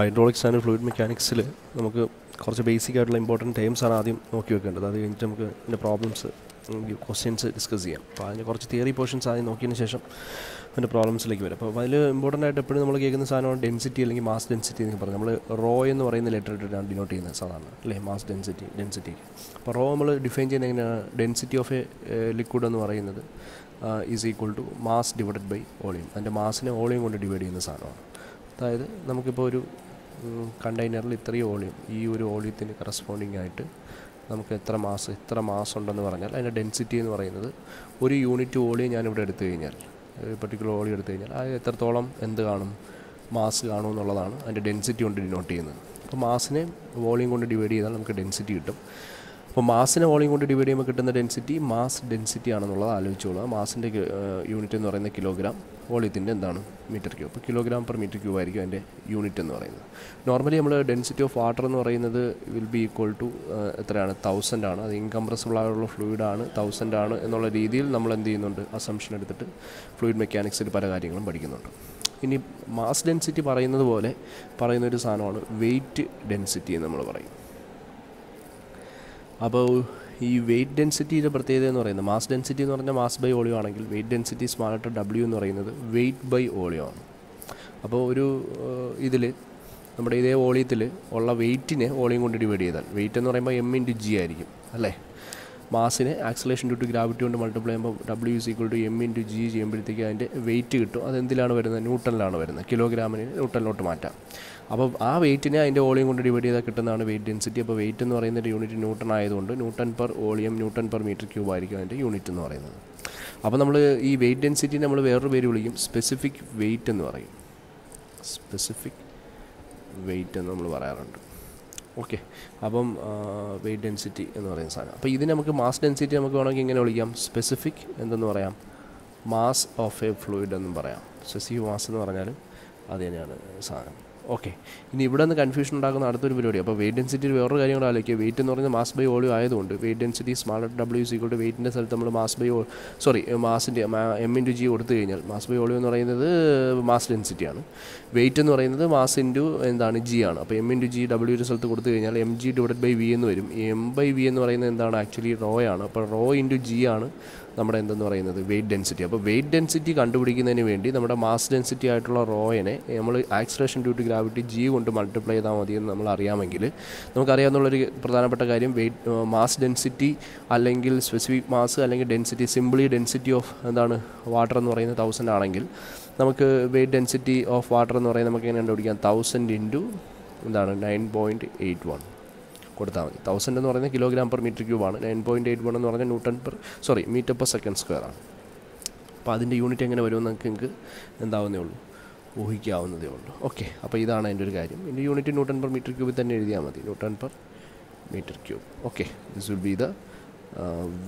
Hydraulics and fluid മെക്കാനിക്സിൽ നമുക്ക് കുറച്ച് ബേസിക് ആയിട്ടുള്ള ഇമ്പോർട്ടന്റ് ടേംസ് ആണ് ആദ്യം നോക്കി വെക്കേണ്ടത്. അത് കഴിഞ്ഞിട്ട് നമുക്ക് ഇതിന്റെ പ്രോബ്ലംസ് ക്വസ്റ്റ്യൻസ് ഡിസ്കസ് ചെയ്യാം. അപ്പോൾ അതിന്റെ കുറച്ച് തിയറി പോർഷൻസ് ആദ്യം നോക്കിയതിന് ശേഷം അതിന്റെ പ്രോബ്ലംസിലേക്ക് വരും. അപ്പോൾ അതിൽ ഇമ്പോർട്ടന്റ് ആയിട്ട് എപ്പോഴും നമ്മൾ കേൾക്കുന്ന സാധനമാണ് ഡെൻസിറ്റി അല്ലെങ്കിൽ മാസ് ഡെൻസിറ്റി എന്ന് പറഞ്ഞാൽ നമ്മൾ റോ എന്ന് പറയുന്ന ലെറ്റർ ഇട്ടിട്ടാണ് ഡിനോട്ട് ചെയ്യുന്നത് സാധാരണ അല്ലേ? മാസ് ഡെൻസിറ്റി ഡെൻസിറ്റി അപ്പോൾ റോ നമ്മൾ ഡിഫൈൻ ചെയ്യുന്ന എങ്ങനെയാണ്? ഡെൻസിറ്റി ഓഫ് എ ലിക്വിഡ് എന്ന് പറയുന്നത് is equal to mass divided by volume അതിന്റെ മാസിനെ വോളിയം കൊണ്ട് ഡിവൈഡ് ചെയ്യുന്ന സാധനമാണ്. അതായത് നമുക്കിപ്പോൾ ഒരു കണ്ടെയ്നറിൽ ഇത്രയും വോളിയം ഈ ഒരു ഓളിയത്തിന് കറസ്പോണ്ടിങ് ആയിട്ട് നമുക്ക് എത്ര മാസ് ഇത്ര മാസ് ഉണ്ടെന്ന് പറഞ്ഞാൽ അതിന്റെ ഡെൻസിറ്റി എന്ന് പറയുന്നത് ഒരു യൂണിറ്റ് വോളിയം ഞാനിവിടെ എടുത്തു കഴിഞ്ഞാൽ പെർട്ടിക്കുലർ വോളിയം എടുത്തു കഴിഞ്ഞാൽ അത് എത്രത്തോളം എന്ത് കാണും മാസ് കാണും എന്നുള്ളതാണ് അതിന്റെ ഡെൻസിറ്റി കൊണ്ട് ഡിനോട്ട് ചെയ്യുന്നത്. അപ്പോൾ മാസിനെ വോളിയം കൊണ്ട് ഡിവൈഡ് ചെയ്താൽ നമുക്ക് ഡെൻസിറ്റി കിട്ടും. അപ്പോൾ മാസിനെ വോളിയം കൊണ്ട് ഡിവൈഡ് ചെയ്യുമ്പോൾ കിട്ടുന്ന ഡെൻസിറ്റി മാസ് ഡെൻസിറ്റി ആണെന്നുള്ളത് ആലോചിച്ചോളൂ. മാസിന്റെ യൂണിറ്റ് എന്ന് പറയുന്ന കിലോഗ്രാം വോളിയത്തിന്റെ എന്താണ്? മീറ്റർ ക്യൂബ് അപ്പോൾ കിലോഗ്രാം പെർ മീറ്റർ ക്യൂബ് ആയിരിക്കും അതിന്റെ യൂണിറ്റ് എന്ന് പറയുന്നത്. നോർമലി നമ്മൾ ഡെൻസിറ്റി ഓഫ് വാട്ടർ എന്ന് പറയുന്നത് വിൽ ബി ഈക്വൽ ടു എത്രയാണ്? തൗസൻഡ് ആണ്. അത് ഇൻകംപ്രസിബിൾ ആയുള്ള ഫ്ലൂയിഡ് ആണ്. തൗസൻഡ് ആണ് എന്നുള്ള രീതിയിൽ നമ്മൾ എന്ത് ചെയ്യുന്നുണ്ട്? അസംഷൻ എടുത്തിട്ട് ഫ്ലൂയിഡ് മെക്കാനിക്സിൽ പല കാര്യങ്ങളും പഠിക്കുന്നുണ്ട്. ഇനി മാസ് ഡെൻസിറ്റി പറയുന്നത് പോലെ പറയുന്ന ഒരു സാധനമാണ് വെയിറ്റ് ഡെൻസിറ്റി എന്ന് നമ്മൾ പറയും. അപ്പോൾ ഈ വെയിറ്റ് ഡെൻസിറ്റിയുടെ പ്രത്യേകത എന്ന് പറയുന്നത് മാസ് ഡെൻസിറ്റി എന്ന് പറഞ്ഞാൽ മാസ് ബൈ ഓളിയോ ആണെങ്കിൽ വെയിറ്റ് ഡെൻസിറ്റി സ്മാർട്ട് ഡബ്ല്യു എന്ന് പറയുന്നത് വെയിറ്റ് ബൈ ഓളിയോ ആണ്. അപ്പോൾ ഒരു ഇതിൽ നമ്മുടെ ഇതേ വോളിയത്തിൽ ഉള്ള വെയിറ്റിനെ വോളിയം കൊണ്ട് ഡിവൈഡ് ചെയ്താൽ വെയിറ്റ് എന്ന് പറയുമ്പോൾ എം ഇന്റു ജി ആയിരിക്കും അല്ലേ? മാസിനെ ആക്സലേഷൻ ഡ്യൂ ടു ഗ്രാവിറ്റി കൊണ്ട് മൾട്ടിപ്ലൈ ചെയ്യുമ്പോൾ W is equal to M into G ചെയ്യുമ്പോഴത്തേക്ക് അതിന്റെ വെയിറ്റ് കിട്ടും. അത് എന്തിലാണ് വരുന്നത്. ന്യൂട്ടനിലാണ് വരുന്നത് കിലോഗ്രാമിന് ന്യൂട്ടനിലോട്ട് മാറ്റാം. അപ്പോൾ ആ വെയിറ്റിനെ അതിന്റെ വോളിയം കൊണ്ട് ഡിവൈഡ് ചെയ്താൽ കിട്ടുന്നതാണ് വെയിറ്റ് ഡെൻസിറ്റി അപ്പോൾ വെയിറ്റ് എന്ന് പറയുന്ന ഒരു യൂണിറ്റ് ന്യൂട്ടൺ ആയതുകൊണ്ട് newton per volume newton per metre cube ആയിരിക്കും അതിന്റെ യൂണിറ്റ് എന്ന് പറയുന്നത്. അപ്പോൾ നമ്മൾ ഈ വെയിറ്റ് ഡെൻസിറ്റി നമ്മൾ വേറൊരു പേര് വിളിക്കും സ്പെസിഫിക് വെയിറ്റ് എന്ന് പറയും. സ്പെസിഫിക് വെയിറ്റ് എന്ന് നമ്മൾ പറയാറുണ്ട്. ഓക്കെ അപ്പം വെയിറ്റ് ഡെൻസിറ്റി എന്ന് പറയുന്ന സാധനം. അപ്പോൾ ഇതിന് നമുക്ക് മാസ് ഡെൻസിറ്റി നമുക്ക് വേണമെങ്കിൽ ഇങ്ങനെ വിളിക്കാം. സ്പെസിഫിക് എന്തെന്ന് പറയാം? മാസ് ഓഫ് എ ഫ്ലൂയിഡ് എന്നും പറയാം. സ്പെസിഫിക് മാസ് എന്ന് പറഞ്ഞാൽ അത് തന്നെയാണ് സാധനം. ഓക്കെ. ഇനി ഇവിടെ നിന്ന് കൺഫ്യൂഷൻ ഉണ്ടാക്കുന്ന അടുത്തൊരു പരിപാടി. അപ്പോൾ വെയിറ്റ് ഡെൻസിറ്റി വേറൊരു കാര്യങ്ങൾ ആലോചിക്കുക. വെയിറ്റ് എന്ന് പറഞ്ഞാൽ മാസ് ബൈ വോളിയം ആയതുകൊണ്ട് weight density small W C കൊണ്ട് വെയിറ്റിന്റെ സ്ഥലത്ത് നമ്മൾ മാസ് ബൈ സോറി മാസിന്റെ എം ഇന്റു ജി കൊടുത്തു കഴിഞ്ഞാൽ മാസ് ബൈ വോളിയം എന്ന് പറയുന്നത് മാസ് ഡെൻസിറ്റിയാണ് വെയിറ്റ് എന്ന് പറയുന്നത് മാസ് ഇന്റു എന്താണ്? ജി ആണ്. അപ്പോൾ എം ഇന്റു ജി ഡബ്ല്യൂയുടെ സ്ഥലത്ത് കൊടുത്തു കഴിഞ്ഞാൽ M G divide by V എന്ന് വരും. എം ബൈ വി എന്ന് പറയുന്നത് എന്താണ്? ആക്ച്വലി റോ ആണ് അപ്പോൾ റോ ഇന്റു ജി ആണ്. നമ്മുടെ എന്തെന്ന് പറയുന്നത് വെയിറ്റ് ഡെൻസിറ്റി അപ്പോൾ വെയിറ്റ് ഡെൻസിറ്റി കണ്ടുപിടിക്കുന്നതിന് വേണ്ടി നമ്മുടെ മാസ് ഡെൻസിറ്റി ആയിട്ടുള്ള റോയനെ നമ്മൾ acceleration due to gravity G കൊണ്ട് മൾട്ടിപ്ലൈ ചെയ്താൽ മതി എന്ന് നമ്മൾ അറിയാമെങ്കിൽ നമുക്കറിയാവുന്നുള്ളൊരു പ്രധാനപ്പെട്ട കാര്യം വെയിറ്റ് മാസ് ഡെൻസിറ്റി അല്ലെങ്കിൽ സ്പെസിഫിക് മാസ് അല്ലെങ്കിൽ ഡെൻസിറ്റി സിംപിളി ഡെൻസിറ്റി ഓഫ് എന്താണ് വാട്ടർ എന്ന് പറയുന്നത് തൗസൻഡ് ആണെങ്കിൽ നമുക്ക് വെയിറ്റ് ഡെൻസിറ്റി ഓഫ് വാട്ടർ എന്ന് പറയുന്നത് നമുക്ക് എങ്ങനെ കണ്ടുപിടിക്കാം? തൗസൻഡ് ഇന്റു എന്താണ്? നയൻ പോയിന്റ് എയ്റ്റ് വൺ കൊടുത്താൽ മതി. തൗസൻഡ് എന്ന് പറയുന്നത് കിലോഗ്രാം പെർ മീറ്റർ ക്യൂബാണ് നയൻ പോയിന്റ് എയ്റ്റ് വൺ എന്ന് പറഞ്ഞാൽ newton per sorry metre per second square ആണ്. അപ്പോൾ അതിന്റെ യൂണിറ്റ് എങ്ങനെ വരുമെന്ന് നിങ്ങൾക്ക് എന്താവുന്നേ ഉള്ളൂ. ഊഹിക്കാവുന്നതേ ഉള്ളൂ. ഓക്കെ അപ്പോൾ ഇതാണ് അതിന്റെ ഒരു കാര്യം. ഇതിന്റെ യൂണിറ്റ് ന്യൂട്ടൺ പെർ മീറ്റർ ക്യൂബിൽ തന്നെ എഴുതിയാൽ മതി. Newton per metre cube okay this will be the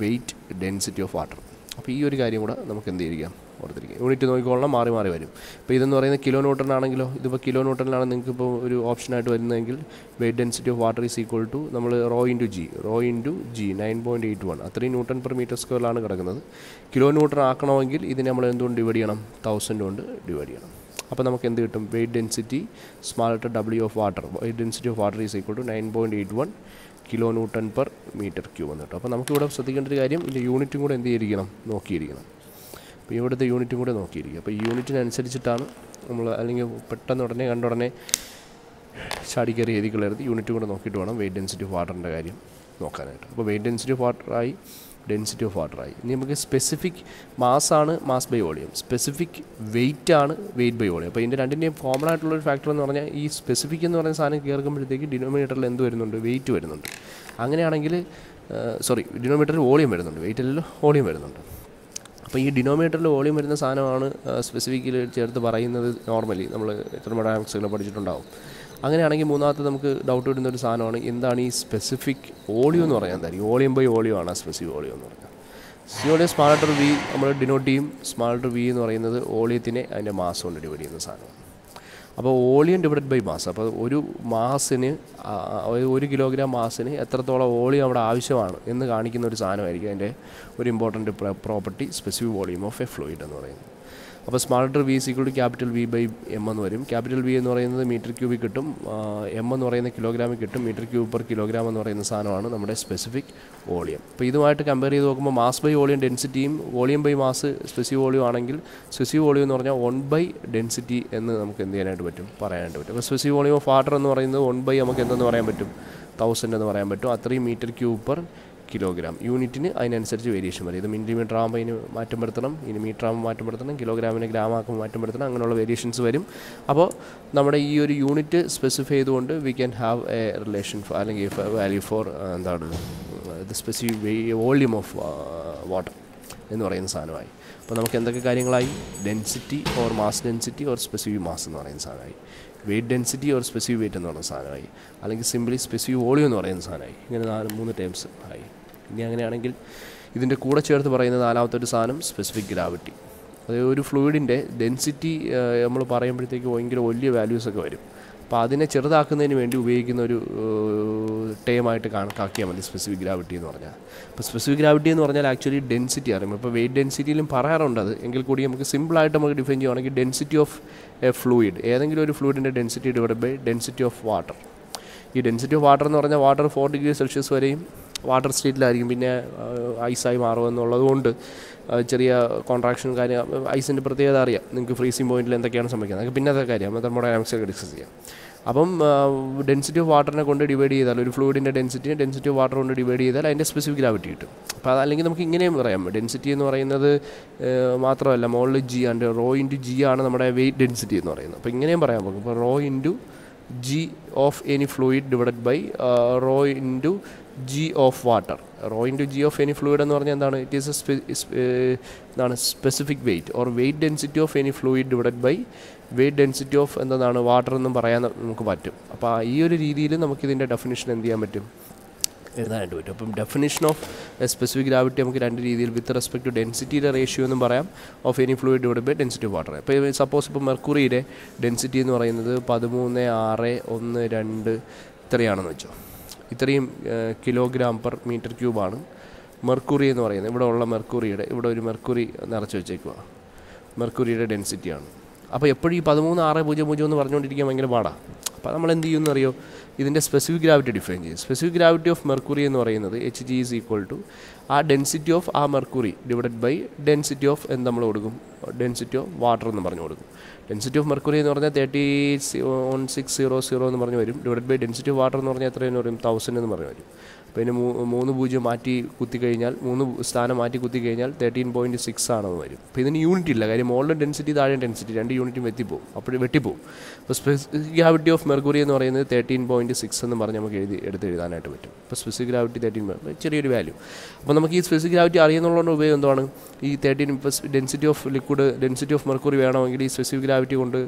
weight density of water അപ്പോൾ ഈ ഒരു കാര്യം കൂടെ നമുക്ക് എന്ത് ചെയ്യിക്കാം ഓർത്തിരിക്കുക. യൂണിറ്റ് നോക്കിക്കോളണം മാറി മാറി വരും. ഇപ്പോൾ ഇതെന്ന് പറയുന്നത് കിലോ ന്യൂട്ടനാണെങ്കിലോ ഇതിപ്പോൾ കിലോ ന്യൂട്ടനിലാണ് നിങ്ങൾക്ക് ഇപ്പോൾ ഒരു ഓപ്ഷനായിട്ട് വരുന്നതെങ്കിൽ weight density of water is equal to നമ്മൾ rho into G rho into G nine point eight one അത്രയും ന്യൂട്ടൺ പെർ മീറ്റർ സ്ക്വയറിലാണ് കിടക്കുന്നത്. കിലോ ന്യൂട്ടൺ ആക്കണമെങ്കിൽ ഇതിനെ നമ്മൾ എന്തുകൊണ്ട് ഡിവൈഡ് ചെയ്യണം? തൗസൻഡ് കൊണ്ട് ഡിവൈഡ് ചെയ്യണം. അപ്പോൾ നമുക്ക് എന്ത് കിട്ടും? Weight density small W of water weight density of water is equal to nine point eight one kilo newton per metre cube എന്ന് കേട്ടോ. അപ്പോൾ നമുക്കിവിടെ ശ്രദ്ധിക്കേണ്ട ഒരു കാര്യം ഇതിന്റെ യൂണിറ്റും കൂടെ എന്ത് ചെയ്തിരിക്കണം? നോക്കിയിരിക്കണം. അപ്പോൾ ഇവിടുത്തെ യൂണിറ്റും കൂടെ നോക്കിയിരിക്കും. അപ്പോൾ ഈ യൂണിറ്റിനനുസരിച്ചിട്ടാണ് നമ്മൾ അല്ലെങ്കിൽ പെട്ടെന്ന് ഉടനെ കണ്ട ഉടനെ കയറി എഴുതി കളയരുത് യൂണിറ്റും കൂടെ നോക്കിയിട്ട് വേണം വെയിറ്റ് ഡെൻസിറ്റി ഓഫ് വാട്ടറിന്റെ കാര്യം നോക്കാനായിട്ട്. അപ്പോൾ വെയിറ്റ് ഡെൻസിറ്റി ഓഫ് വാട്ടറായി ഡെൻസിറ്റി ഓഫ് വാട്ടറായി ഇനി നമുക്ക് സ്പെസിഫിക് മാസാണ് mass by volume specific weight ആണ് വെയിറ്റ് ബൈ വോളിയം അപ്പോൾ ഇതിന്റെ രണ്ടിന്റെയും കോമൺ ആയിട്ടുള്ള ഒരു ഫാക്ടർ എന്ന് പറഞ്ഞാൽ ഈ സ്പെസിഫിക് എന്ന് പറയുന്ന സാധനം കയറുമ്പോഴത്തേക്ക് ഡിനോമിനേറ്ററിൽ എന്ത് വരുന്നുണ്ട്? വെയിറ്റ് വരുന്നുണ്ട്. അങ്ങനെയാണെങ്കിൽ സോറി ഡിനോമീറ്ററിൽ വോളിയം വരുന്നുണ്ട്. വെയിറ്റിലല്ലോ വോളിയം വരുന്നുണ്ട്. അപ്പോൾ ഈ ഡിനോമിനേറ്ററിൽ വോളിയം വരുന്ന സാധനമാണ് സ്പെസിഫിക്കലി ചേർത്ത് പറയുന്നത് നോർമലി നമ്മൾ തെർമോഡൈനാമിക്സിൽ പഠിച്ചിട്ടുണ്ടാവും. അങ്ങനെയാണെങ്കിൽ മൂന്നാമത്തെ നമുക്ക് ഡൗട്ട് വരുന്ന ഒരു സാധനമാണ് എന്താണ് ഈ സ്പെസിഫിക് ഓളിയോ എന്ന് പറയാൻ തരും. വോളിയം ബൈ ഓളിയോ ആണ് സ്പെസിഫിക് ഓളിയോ എന്ന് പറയുന്നത് സിയോടെ സ്മാൾട്ടർ വി നമ്മൾ ഡിനോട്ട് ചെയ്യും. സ്മാൾട്ടർ വി എന്ന് പറയുന്നത് ഓളിയത്തിനെ അതിന്റെ മാസം കൊണ്ട് ഡിവൈഡ് ചെയ്യുന്ന സാധനമാണ്. അപ്പോൾ വോളിയം ഡിവൈഡ് ബൈ മാസ് അപ്പോൾ ഒരു മാസിന് ഒരു കിലോഗ്രാം മാസിന് എത്രത്തോളം വോളിയം അവിടെ ആവശ്യമാണ് എന്ന് കാണിക്കുന്ന ഒരു സാധനമായിരിക്കും അതിന്റെ ഒരു important property specific volume of a fluid എന്ന് പറയുന്നത്. അപ്പോൾ letter V equal to capital V by M എന്ന് വരും. ക്യാപിറ്റൽ വി എന്ന് പറയുന്നത് മീറ്റർ ക്യൂബിൽ കിട്ടും. എം എന്ന് പറയുന്ന കിലോഗ്രാമിൽ കിട്ടും. മീറ്റർ ക്യൂബ് പെർ കിലോഗ്രാം എന്ന് പറയുന്ന സാധനമാണ് നമ്മുടെ സ്പെസിഫിക് വോളിയം അപ്പോൾ ഇതുമായിട്ട് കമ്പയർ ചെയ്ത് നോക്കുമ്പോൾ mass by volume ഡെൻസിറ്റിയും volume by mass specific volume ആണെങ്കിൽ സ്പെസിഫിക് വോളിയം എന്ന് പറഞ്ഞാൽ വൺ ബൈ ഡെൻസിറ്റി എന്ന് നമുക്ക് എന്ത് ചെയ്യാനായിട്ട് പറ്റും? പറയാനായിട്ട് പറ്റും. അപ്പോൾ സ്പെസിഫിക് വോളിയം ഓഫ് വാട്ടർ എന്ന് പറയുന്നത് വൺ ബൈ നമുക്ക് എന്തെന്ന് പറയാൻ പറ്റും? തൗസൻഡ് എന്ന് പറയാൻ പറ്റും. അത്രയും മീറ്റർ ക്യൂബ് പെർ കിലോഗ്രാം യൂണിറ്റിന് അതിനനുസരിച്ച് വേരിയേഷൻ വരും. ഇത് മില്ലിമീറ്റർ ആകുമ്പോൾ ഇതിന് മാറ്റം വരുത്തണം ഇനി മീറ്റർ ആകുമ്പോൾ മാറ്റം വരുത്തണം കിലോഗ്രാമിന് ഗ്രാം ആക്കുമ്പോൾ മാറ്റം വരുത്തണം അങ്ങനെയുള്ള വേരിയേഷൻസ് വരും. അപ്പോൾ നമ്മുടെ ഈ ഒരു യൂണിറ്റ് സ്പെസിഫൈ ചെയ്തുകൊണ്ട് we can have a relation അല്ലെങ്കിൽ വാല്യൂ ഫോർ എന്താണ് the specific volume of water എന്ന് പറയുന്ന സാധനമായി. അപ്പോൾ നമുക്ക് എന്തൊക്കെ കാര്യങ്ങളായി? Density or mass density or specific mass എന്ന് പറയുന്ന സാധനമായി. Weight density or specific weight എന്ന് പറയുന്ന സാധനമായി. അല്ലെങ്കിൽ സിംപ്ലി സ്പെസിഫിക് വോളിയം എന്ന് പറയുന്ന സാധനമായി. ഇങ്ങനെ നാല് മൂന്ന് ടേംസ് ആയി. ഇനി അങ്ങനെയാണെങ്കിൽ ഇതിന്റെ കൂടെ ചേർത്ത് പറയുന്ന നാലാമത്തെ ഒരു സാധനം സ്പെസിഫിക് ഗ്രാവിറ്റി അതായത് ഒരു ഫ്ലൂയിഡിന്റെ ഡെൻസിറ്റി നമ്മൾ പറയുമ്പോഴത്തേക്ക് ഭയങ്കര വലിയ വാല്യൂസൊക്കെ വരും. അപ്പോൾ അതിനെ ചെറുതാക്കുന്നതിന് വേണ്ടി ഉപയോഗിക്കുന്ന ഒരു ടേമായിട്ട് കണക്കാക്കിയാൽ മതി സ്പെസിഫിക് ഗ്രാവിറ്റി എന്ന് പറഞ്ഞാൽ. അപ്പോൾ സ്പെസിഫിക് ഗ്രാവിറ്റി എന്ന് പറഞ്ഞാൽ ആക്ച്വലി ഡെൻസിറ്റി അറിയുമ്പോൾ ഇപ്പോൾ വെയിറ്റ് ഡെൻസിറ്റിയിലും പറയാറുണ്ട് അത്. എങ്കിൽ കൂടി നമുക്ക് സിമ്പിളായിട്ട് നമുക്ക് ഡിഫൈൻ ചെയ്യുവാണെങ്കിൽ ഡെൻസിറ്റി ഓഫ് എ ഫ്ലൂയിഡ് ഏതെങ്കിലും ഒരു ഫ്ലൂയിഡിന്റെ density divide by density of water ഈ ഡെൻസിറ്റി ഓഫ് വാട്ടർ എന്ന് പറഞ്ഞാൽ വാട്ടർ ഫോർ ഡിഗ്രി സെൽഷ്യസ് വരെയും വാട്ടർ സ്റ്റേറ്റിലായിരിക്കും പിന്നെ ഐസായി മാറുമെന്നുള്ളത് കൊണ്ട് ചെറിയ കോൺട്രാക്ഷൻ കാര്യം ഐസിന്റെ പ്രത്യേകത അറിയാം. നിങ്ങൾക്ക് ഫ്രീസിംഗ് പോയിന്റിൽ എന്തൊക്കെയാണ് സംഭവിക്കുന്നത്. അതൊക്കെ പിന്നത്തെ കാര്യം തെർമോഡൈനാമിക്സൊക്കെ ഡിസ്കസ് ചെയ്യാം. അപ്പം ഡെൻസിറ്റി ഓഫ് വാട്ടറിനെ കൊണ്ട് ഡിവൈഡ് ചെയ്താൽ ഒരു ഫ്ലൂയിഡിന്റെ ഡെൻസിറ്റിനെ ഡെൻസിറ്റി ഓഫ് വാട്ടർ കൊണ്ട് ഡിവൈഡ് ചെയ്താൽ അതിന്റെ സ്പെസിഫിക് ഗ്രാവിറ്റി കിട്ടും. അപ്പോൾ അതല്ലെങ്കിൽ നമുക്ക് ഇങ്ങനെയും പറയാം. ഡെൻസിറ്റി എന്ന് പറയുന്നത് മാത്രമല്ല മുകളിൽ G and rho into G ആണ് നമ്മുടെ വെയിറ്റ് ഡെൻസിറ്റി എന്ന് പറയുന്നത്. അപ്പോൾ ഇങ്ങനെയും പറയാൻ പോകും ഇപ്പോൾ rho into G of any fluid divided by rho into G of water rho into G of any fluid എന്ന് പറഞ്ഞാൽ എന്താണ്? ഇറ്റ് ഈസ് എ എന്താണ്? Specific weight or weight density of any fluid divide by weight density of എന്താണ്? Water എന്നും പറയാൻ നമുക്ക് പറ്റും. അപ്പോൾ ഈ ഒരു രീതിയിൽ നമുക്കിതിന്റെ ഡെഫിനിഷൻ എന്ത് ചെയ്യാൻ പറ്റും? എഴുതാനായിട്ട് പറ്റും. അപ്പം ഡെഫിനിഷൻ ഓഫ് സ്പെസിഫിക് ഗ്രാവിറ്റി നമുക്ക് രണ്ട് രീതിയിൽ വിത്ത് റെസ്പെക്ട് ടു ഡെൻസിറ്റിയുടെ റേഷ്യോ എന്നും പറയാം. Of any fluid divide by density of water ഇപ്പോൾ സപ്പോസ് ഇപ്പോൾ മെർക്കുറിയുടെ ഡെൻസിറ്റി എന്ന് പറയുന്നത് പതിമൂന്ന് ആറ് ഒന്ന് രണ്ട് ഇത്രയാണെന്ന് വെച്ചോ. ഇത്രയും കിലോഗ്രാം പെർ മീറ്റർ ക്യൂബാണ്. മെർക്കുറി എന്ന് പറയുന്നത്. ഇവിടെ ഉള്ള മെർക്കുറിയുടെ ഇവിടെ ഒരു മെർക്കുറി നിറച്ച് വെച്ചേക്കുക മെർക്കുറിയുടെ ഡെൻസിറ്റിയാണ്. അപ്പോൾ എപ്പോഴും ഈ പതിമൂന്ന് ആറ് പൂജ്യം പൂജ്യം എന്ന് പറഞ്ഞുകൊണ്ടിരിക്കാൻ ഭയങ്കര പാടാണ് അപ്പോൾ നമ്മൾ എന്ത് ചെയ്യുമെന്ന് അറിയോ? ഇതിന്റെ സ്പെസിഫിക് ഗ്രാവിറ്റി ഡിഫൈൻ ചെയ്യും. സ്പെസിഫിക് ഗ്രാവിറ്റി ഓഫ് മെർക്കുറി എന്ന് പറയുന്നത് H G is equal to ആ ഡെൻസിറ്റി ഓഫ് ആ mercury divided by density of എന്ത് നമ്മൾ കൊടുക്കും. ഡെൻസിറ്റി ഓഫ് വാട്ടർ എന്ന് പറഞ്ഞു കൊടുക്കും. ഡെൻസിറ്റി ഓഫ് മെർക്കുറി എന്ന് പറഞ്ഞാൽ thirty one six zero zero എന്ന് പറഞ്ഞ് വരും. Divide by density of water എന്ന് പറഞ്ഞാൽ എത്രയെന്ന് പറയും? തൗസൻഡ് എന്ന് പറഞ്ഞു വരും. ഇതിന് മൂന്ന് പൂജ്യം മാറ്റി കുത്തി കഴിഞ്ഞാൽ മൂന്ന് സ്ഥാനം മാറ്റി കുത്തി കഴിഞ്ഞാൽ തേർട്ടീൻ പോയിന്റ് സിക്സ് ആണെന്ന് വരും. അപ്പോൾ ഇതിന് യൂണിറ്റ് ഇല്ല. കാര്യം മുകളിലെ ഡെൻസിറ്റി താഴെ ഡെൻസിറ്റി രണ്ട് യൂണിറ്റും വെത്തിപ്പോവും അപ്പോൾ വെട്ടിപ്പോവും. അപ്പോൾ സ്പെസിഫിക് ഗ്രാവിറ്റി ഓഫ് മെർക്കുറി എന്ന് പറയുന്നത് തേർട്ടീൻ പോയിന്റ് സിക്സ് എന്ന് പറഞ്ഞ് നമുക്ക് എഴുതി എടുത്ത് എഴുതാനായിട്ട് പറ്റും. അപ്പോൾ സ്പെസിഫിക് ഗ്രാവിറ്റി തേർട്ടീൻ ചെറിയൊരു വാല്യൂ അപ്പോൾ നമുക്ക് ഈ സ്പെസിഫിക് ഗ്രാവിറ്റി അറിയുന്നുള്ളതുകൊണ്ട് ഉപയോഗം എന്താണ് ഈ തേർട്ടീൻ ഇപ്പോൾ density of liquid density of mercury വേണമെങ്കിൽ ഈ സ്പെസിഫിക് ഗ്രാവിറ്റി കൊണ്ട്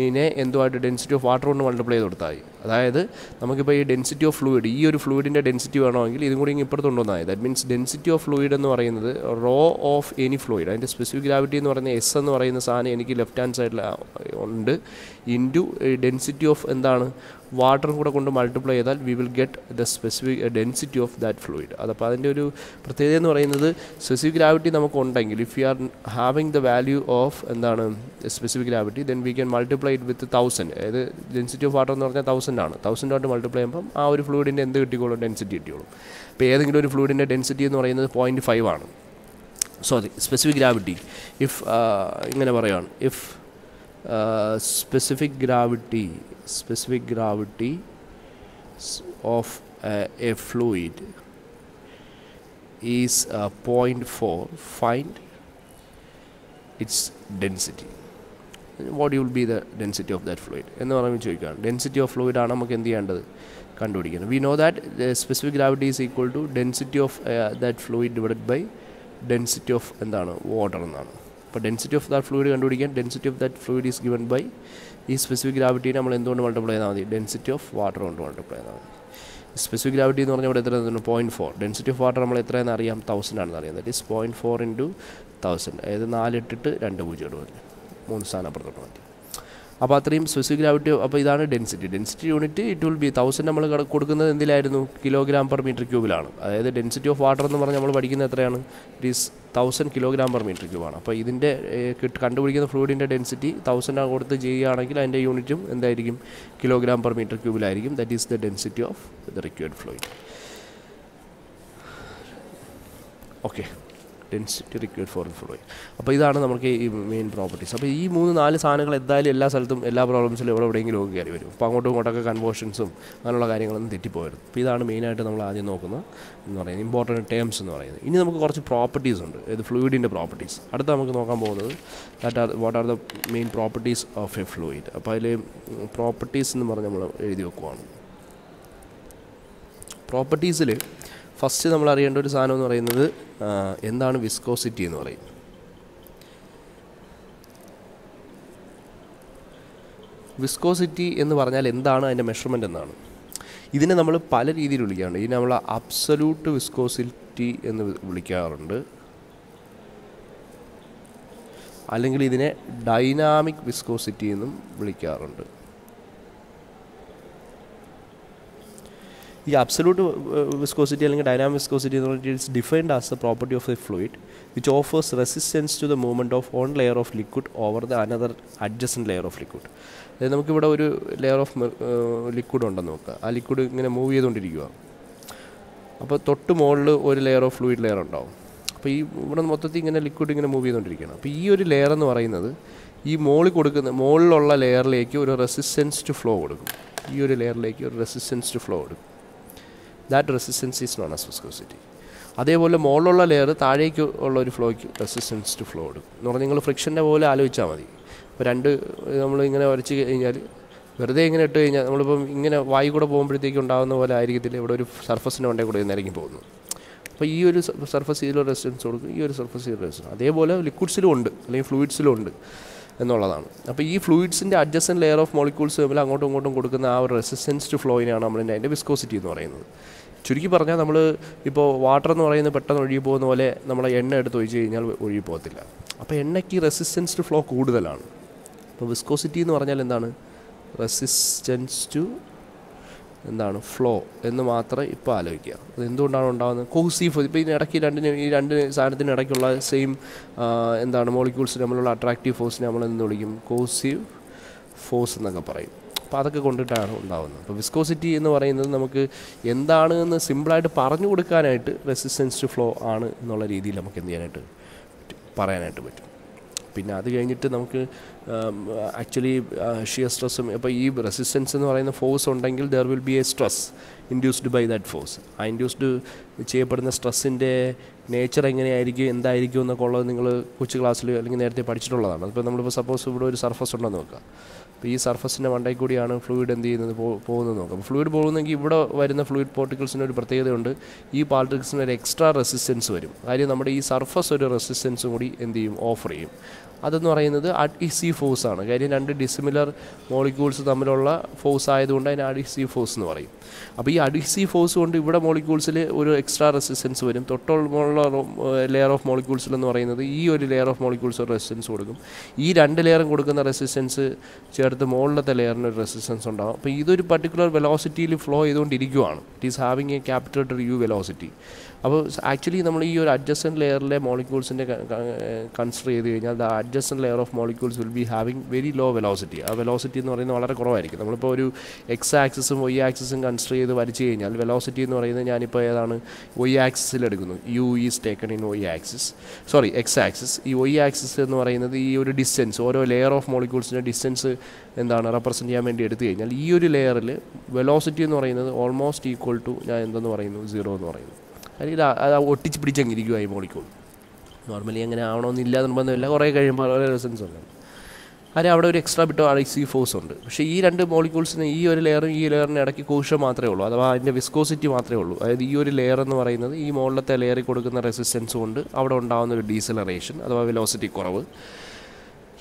ഇതിനെ എന്തുമായിട്ട് ഡെൻസിറ്റി ഓഫ് വാട്ടർ കൊണ്ട് മൾട്ടിപ്ലൈ ചെയ്ത് കൊടുത്താൽ അതായത് നമുക്കിപ്പോൾ ഈ ഡെൻസിറ്റി ഓഫ് ഫ്ലൂയിഡ് ഈ ഒരു ഫ്ലൂയിഡിന്റെ ഡെൻസിറ്റി വേണമെങ്കിൽ ഇതും കൂടി ഇങ്ങനെ ഇപ്പുറത്തുണ്ടോന്നായി that means density of fluid എന്ന് പറയുന്നത് റോ ഓഫ് എനി ഫ്ലൂയിഡ് അതിന്റെ സ്പെസിഫിക് ഗ്രാവിറ്റി എന്ന് പറയുന്ന എസ് എന്ന് പറയുന്ന സാധനം എനിക്ക് ലെഫ്റ്റ് ഹാൻഡ് സൈഡിൽ ഉണ്ട്. ഇന്റു ഡെൻസിറ്റി ഓഫ് എന്താണ്? വാട്ടറും കൂടെ കൊണ്ട് മൾട്ടിപ്ലൈ ചെയ്താൽ we will get the specific density of that fluid അതപ്പോൾ അതിന്റെ ഒരു പ്രത്യേകത എന്ന് പറയുന്നത് specific gravity നമുക്കുണ്ടെങ്കിൽ if you are having the value of എന്താണ് specific gravity then we can multiply it with thousand അതായത് ഡെൻസിറ്റി ഓഫ് വാട്ടർ എന്ന് പറഞ്ഞാൽ തൗസൻഡ് ആണ്. തൗസൻഡായിട്ട് മൾട്ടിപ്ലൈ ചെയ്യുമ്പം ആ ഒരു ഫ്ലൂയിഡിന്റെ എന്ത് കിട്ടിക്കോളും? ഡെൻസിറ്റി കിട്ടിയോളും അപ്പോൾ ഏതെങ്കിലും ഒരു ഫ്ലൂയിഡിന്റെ ഡെൻസിറ്റി എന്ന് പറയുന്നത് പോയിന്റ് ഫൈവ് ആണ്. സോറി സ്പെസിഫിക് ഗ്രാവിറ്റി ഇഫ് ഇങ്ങനെ പറയുകയാണ് if specific gravity specific gravity of uh, a fluid is uh, 0.4 find its density. What will be the density of that fluid? എന്ന് പറയുമ്പോൾ ചോദിക്കുകയാണ് ഡെൻസിറ്റി ഓഫ് ഫ്ലൂയിഡ് ആണ് നമുക്ക് എന്ത് ചെയ്യേണ്ടത്? കണ്ടുപിടിക്കുന്നത്. We know that specific gravity is equal to density of that fluid divide by density of എന്താണ്? Water എന്നാണ്. അപ്പോൾ ഡെൻസിറ്റി ഓഫ് ദാറ്റ് ഫ്ലൂയിഡ് കണ്ടുപിടിക്കാൻ density of that fluid is given by ഈ സ്പെസിഫിക് ഗ്രാവിറ്റി നമ്മൾ എന്തുകൊണ്ട് മൾട്ടിപ്ലൈ ചെയ്താൽ മതി? Density of water കൊണ്ട് മൾട്ടിപ്ലൈ ചെയ്താൽ മതി. സ്പെസിഫിക് ഗ്രാവിറ്റി എന്ന് പറഞ്ഞാൽ ഇവിടെ എത്ര point four density of water നമ്മൾ എത്രയെന്ന് അറിയാം? തൗസൻഡ് ആണെന്ന് അറിയാം. That is point four into thousand അതായത് നാലിട്ടിട്ട് രണ്ട് പൂജ്യം ഇടുമല്ലോ മൂന്ന് സ്ഥാനപ്പുറത്തോട്ട് മാറ്റി അപ്പോൾ അത്രയും സ്പെസിഫിക് ഗ്രാവിറ്റി അപ്പോൾ ഇതാണ് density density unit it will be thousand നമ്മൾ കൊടുക്കുന്നത് എന്തിലായിരുന്നു? കിലോഗ്രാം പെർ മീറ്റർ ക്യൂബിലാണ് അതായത് ഡെൻസിറ്റി ഓഫ് വാട്ടർ എന്ന് പറഞ്ഞാൽ നമ്മൾ പഠിക്കുന്നത് എത്രയാണ്? It is thousand kilogram per metre ക്യൂബാണ് അപ്പോൾ ഇതിന്റെ കണ്ടുപിടിക്കുന്ന ഫ്ലൂയിഡിന്റെ ഡെൻസിറ്റി തൗസൻഡ് കൊടുത്ത് ചെയ്യുകയാണെങ്കിൽ അതിന്റെ യൂണിറ്റും എന്തായിരിക്കും? Kilogram per metre ക്യൂബിലായിരിക്കും that is the density of the required fluid okay density required for flowing അപ്പോൾ ഇതാണ് നമുക്ക് ഈ മെയിൻ പ്രോപ്പർട്ടീസ് അപ്പോൾ ഈ മൂന്ന് നാല് സാധനങ്ങൾ എന്തായാലും എല്ലാ സ്ഥലത്തും എല്ലാ പ്രോബ്ലംസിലും എവിടെ എവിടെയെങ്കിലും ഒക്കെ കയറി വരും. അപ്പോൾ അങ്ങോട്ടും ഇങ്ങോട്ടൊക്കെ കൺവേർഷൻസും അങ്ങനെയുള്ള കാര്യങ്ങളൊന്നും തെറ്റിപ്പോയിരുന്നു അപ്പോൾ ഇതാണ് മെയിനായിട്ട് നമ്മൾ ആദ്യം നോക്കുന്നത് എന്ന് പറയുന്നത്. ഇമ്പോർട്ടന്റ് ടേംസ് എന്ന് പറയുന്നത്. ഇനി നമുക്ക് കുറച്ച് പ്രോപ്പർട്ടീസ് ഉണ്ട്. ഇത് ഫ്ലൂയിഡിന്റെ പ്രോപ്പർട്ടീസ് അടുത്ത നമുക്ക് നോക്കാൻ പോകുന്നത് that are what are the main properties of a fluid അപ്പോൾ അതിൽ പ്രോപ്പർട്ടീസ് എന്ന് പറഞ്ഞ് നമ്മൾ എഴുതി വെക്കുവാണ്. പ്രോപ്പർട്ടീസിൽ ഫസ്റ്റ് നമ്മൾ അറിയേണ്ട ഒരു സാധനം എന്ന് പറയുന്നത് എന്താണ് വിസ്കോസിറ്റി എന്ന് പറയും. വിസ്കോസിറ്റി എന്ന് പറഞ്ഞാൽ എന്താണ് അതിന്റെ മെഷർമെന്റ് എന്നാണ്. ഇതിനെ നമ്മൾ പല രീതിയിൽ വിളിക്കാറുണ്ട്. ഇതിനെ നമ്മൾ അബ്സല്യൂട്ട് വിസ്കോസിറ്റി എന്ന് വിളിക്കാറുണ്ട്. അല്ലെങ്കിൽ ഇതിനെ ഡൈനാമിക് വിസ്കോസിറ്റി എന്നും വിളിക്കാറുണ്ട്. ഈ അബ്സലൂട്ട് വിസ്കോസിറ്റി അല്ലെങ്കിൽ ഡൈനാമിക് വിസ്കോസിറ്റി എന്ന് പറഞ്ഞിട്ട് it's defined as the property of a fluid which offers resistance to the movement of one layer of liquid over the another adjacent layer of liquid അതായത് നമുക്കിവിടെ ഒരു layer of liquid ഉണ്ടെന്ന് നോക്കുക. ആ liquid ഇങ്ങനെ move ചെയ്തുകൊണ്ടിരിക്കുക. അപ്പോൾ തൊട്ട് മുകളിൽ ഒരു ലെയർ ഓഫ് ഫ്ലൂയിഡ് ലെയർ ഉണ്ടാവും. അപ്പോൾ ഈ ഇവിടെ മൊത്തത്തിൽ ഇങ്ങനെ ലിക്വിഡ് ഇങ്ങനെ മൂവ് ചെയ്തുകൊണ്ടിരിക്കുകയാണ്. അപ്പോൾ ഈ ഒരു ലെയർ എന്ന് പറയുന്നത് ഈ മോളിൽ കൊടുക്കുന്ന മുകളിലുള്ള ലെയറിലേക്ക് ഒരു റെസിസ്റ്റൻസ് ടു ഫ്ലോ കൊടുക്കും. ഈ ഒരു ലെയറിലേക്ക് ഒരു റെസിസ്റ്റൻസ് ടു ഫ്ലോ കൊടുക്കും. That resistance is known as viscosity അതേപോലെ മുകളിലുള്ള ലെയർ താഴേക്ക് ഉള്ള ഒരു ഫ്ലോയ്ക്ക് റെസിസ്റ്റൻസ് ടു ഫ്ലോ എടുക്കും. എന്ന് പറഞ്ഞാൽ നിങ്ങൾ ഫ്രിക്ഷന്റെ പോലെ ആലോചിച്ചാൽ മതി. ഇപ്പോൾ രണ്ട് നമ്മൾ ഇങ്ങനെ വരച്ച് കഴിഞ്ഞാൽ വെറുതെ ഇങ്ങനെ ഇട്ട് കഴിഞ്ഞാൽ നമ്മളിപ്പം ഇങ്ങനെ വായി കൂടെ പോകുമ്പോഴത്തേക്ക് ഉണ്ടാകുന്ന പോലെ ആയിരിക്കത്തില്ല. ഇവിടെ ഒരു സർഫസിന്റെ കൊണ്ടേ കൂടെ ഇറങ്ങി പോകുന്നു അപ്പോൾ ഈ ഒരു സർഫസ് ഇതിലൊരു റെസിസ്റ്റൻസ് കൊടുക്കും. ഈ ഒരു സർഫസ് ഇതിൽ റെസിസ്റ്റൻസ് അതേപോലെ ലിക്വിഡ്സിലും ഉണ്ട്. അല്ലെങ്കിൽ ഫ്ലൂയിഡ്സിലും ഉണ്ട് എന്നുള്ളതാണ്. അപ്പോൾ ഈ ഫ്ലൂയിഡ്സിന്റെ അഡ്ജസ്റ്റൻ ലെയർ ഓഫ് മോളിക്യൂൾസ് തമ്മിൽ അങ്ങോട്ടും ഇങ്ങോട്ടും കൊടുക്കുന്ന ആ ഒരു റെസിസ്റ്റൻസ് ടു ഫ്ലോയിനാണ് നമ്മളിന്റെ അതിന്റെ വിസ്കോസിറ്റി എന്ന് പറയുന്നത്. ചുരുക്കി പറഞ്ഞാൽ നമ്മൾ ഇപ്പോൾ വാട്ടർ എന്ന് പറയുന്നത് പെട്ടെന്ന് ഒഴുകി പോകുന്ന പോലെ നമ്മളെ എണ്ണ എടുത്ത് ഒഴിച്ച് കഴിഞ്ഞാൽ ഒഴുകി പോകത്തില്ല. അപ്പോൾ എണ്ണയ്ക്ക് റെസിസ്റ്റൻസ് ടു ഫ്ലോ കൂടുതലാണ്. അപ്പോൾ വിസ്കോസിറ്റി എന്ന് പറഞ്ഞാൽ എന്താണ്? റെസിസ്റ്റൻസ് ടു എന്താണ്? ഫ്ലോ എന്ന് മാത്രം ഇപ്പോൾ ആലോചിക്കുക. അത് എന്തുകൊണ്ടാണ് ഉണ്ടാകുന്നത് കോസീഫ് ഇപ്പോൾ ഇതിന് ഇടയ്ക്ക് രണ്ടിന് ഈ രണ്ട് സാധനത്തിന് ഇടയ്ക്കുള്ള സെയിം എന്താണ്? മോളിക്യൂൾസ് നമ്മളുള്ള അട്രാക്റ്റീവ് ഫോഴ്സിനെ നമ്മൾ എന്ന് വിളിക്കും? കോസീവ് ഫോഴ്സ് എന്നൊക്കെ പറയും. അപ്പോൾ അതൊക്കെ കൊണ്ടിട്ടാണ് ഉണ്ടാകുന്നത് അപ്പോൾ വിസ്കോസിറ്റി എന്ന് പറയുന്നത് നമുക്ക് എന്താണ് എന്ന് സിമ്പിളായിട്ട് പറഞ്ഞു കൊടുക്കാനായിട്ട് റെസിസ്റ്റൻസ് ടു ഫ്ലോ ആണ് എന്നുള്ള രീതിയിൽ നമുക്ക് എന്ത് ചെയ്യാനായിട്ട് പറയാനായിട്ട് പറ്റും. പിന്നെ അത് കഴിഞ്ഞിട്ട് നമുക്ക് ആക്ച്വലി ഷിയർ സ്ട്രെസ്സും ഇപ്പോൾ ഈ റെസിസ്റ്റൻസ് എന്ന് പറയുന്ന ഫോഴ്സ് ഉണ്ടെങ്കിൽ there will be a stress induced by that force ആ ഇൻഡ്യൂസ്ഡ് ചെയ്യപ്പെടുന്ന സ്ട്രെസ്സിന്റെ നേച്ചർ എങ്ങനെയായിരിക്കും എന്തായിരിക്കും എന്നൊക്കെ ഉള്ളത് നിങ്ങൾ കൊച്ചു ക്ലാസ്സിൽ അല്ലെങ്കിൽ നേരത്തെ പഠിച്ചിട്ടുള്ളതാണ്. അപ്പോൾ നമ്മളിപ്പോൾ സപ്പോസ് ഇവിടെ ഒരു സർഫസ് ഉണ്ടെന്ന് നോക്കുക അപ്പോൾ ഈ സർഫസിന്റെ മണ്ടയിൽ കൂടിയാണ് ഫ്ലൂയിഡ് എന്ത് ചെയ്യുന്നത്? പോകുന്നത്. നോക്കാം അപ്പോൾ ഫ്ലൂയിഡ് പോകുന്നെങ്കിൽ ഇവിടെ വരുന്ന ഫ്ലൂയിഡ് പാർട്ടിക്കിൾസിന് ഒരു പ്രത്യേകതയുണ്ട്. ഈ പാർട്ടിക്കിൾസിന് ഒരു എക്സ്ട്രാ റെസിസ്റ്റൻസ് വരും. കാര്യം നമ്മുടെ ഈ സർഫസ് ഒരു റെസിസ്റ്റൻസ് കൂടി എന്ത് ചെയ്യും? ഓഫർ ചെയ്യും. അതെന്ന് പറയുന്നത് അഡ്ഹീസീവ് ഫോഴ്സ് ആണ്. കാര്യം രണ്ട് ഡിസിമിലർ മോളിക്യൂൾസ് തമ്മിലുള്ള ഫോഴ്സ് ആയതുകൊണ്ട് അതിന് അഡ്ഹീസീവ് ഫോഴ്സ് എന്ന് പറയും. അപ്പോൾ ഈ അഡ്ഹീസീവ് ഫോഴ്സ് കൊണ്ട് ഇവിടെ മോളിക്യൂൾസിൽ ഒരു എക്സ്ട്രാ റെസിസ്റ്റൻസ് വരും. തൊട്ടുള്ള ലെയർ ഓഫ് മോളിക്യൂൾസിൽ എന്ന് പറയുന്നത് ഈ ഒരു ലെയർ ഓഫ് മോളിക്യൂൾസ് ഒരു റെസിസ്റ്റൻസ് കൊടുക്കും. ഈ രണ്ട് ലെയറും കൊടുക്കുന്ന റെസിസ്റ്റൻസ് ചേർത്ത് മുകളിലത്തെ ലെയറിന് ഒരു റെസിസ്റ്റൻസ് ഉണ്ടാകും അപ്പോൾ ഇതൊരു പർട്ടിക്കുലർ വെലോസിറ്റിയിൽ ഫ്ലോ ചെയ്തുകൊണ്ടിരിക്കുകയാണ് it is having a capital U velocity അപ്പോൾ ആക്ച്വലി നമ്മൾ ഈ ഒരു അഡ്ജസ്റ്റൻ ലെയറിലെ മോളിക്യൂൾസിന്റെ കൺസിഡർ ചെയ്ത് കഴിഞ്ഞാൽ the adjacent layer of molecules will be having very low velocity ആ വെലോസിറ്റി എന്ന് പറയുന്നത് വളരെ കുറവായിരിക്കും. നമ്മളിപ്പോൾ ഒരു എക്സ് ആക്സിസും വൈ ആക്സിസും കൺസിഡർ ചെയ്ത് വരച്ച് കഴിഞ്ഞാൽ വെലോസിറ്റി എന്ന് പറയുന്നത് ഞാനിപ്പോൾ ഏതാണ്? ഒയ് ആക്സിസിൽ എടുക്കുന്നു. U is taken in Y axis sorry X axis ഈ ഒയ് ആക്സിസ് എന്ന് പറയുന്നത് ഈ ഒരു ഡിസ്റ്റൻസ് ഓരോ ലെയർ ഓഫ് മോളിക്യൂൾസിന്റെ ഡിസ്റ്റൻസ് എന്താണ് റെപ്രസെന്റ് ചെയ്യാൻ വേണ്ടി എടുത്തു കഴിഞ്ഞാൽ ഈ ഒരു ലെയറിൽ വെലോസിറ്റി എന്ന് പറയുന്നത് ഓൾമോസ്റ്റ് ഈക്വൽ ടു ഞാൻ എന്തെന്ന് പറയുന്നു? സീറോ എന്ന് പറയുന്നു. അതായത് അത് ഒട്ടിച്ച് പിടിച്ചങ്ങിരിക്കുക ഈ മോളിക്കൂൾ നോർമലി അങ്ങനെ ആവണമെന്നില്ല നിർബന്ധമില്ല കുറേ കഴിയുമ്പോൾ വളരെ റെസൻസ് ഉണ്ട് കാര്യം അവിടെ ഒരു extra bit I C force ഉണ്ട്. പക്ഷേ ഈ രണ്ട് മോളിക്യൂൾസിന് ഈ ഒരു ലെയറും ഈ ലെയറിന് ഇടയ്ക്ക് കോശം മാത്രമേ ഉള്ളൂ. അഥവാ അതിന്റെ വിസ്കോസിറ്റി മാത്രമേ ഉള്ളൂ. അതായത് ഈ ഒരു ലെയർ എന്ന് പറയുന്നത് ഈ മുകളിലത്തെ ലെയറിൽ കൊടുക്കുന്ന റെസിസ്റ്റൻസ് കൊണ്ട് അവിടെ ഉണ്ടാകുന്ന ഒരു ഡീസലറേഷൻ അഥവാ വെലോസിറ്റി കുറവ്.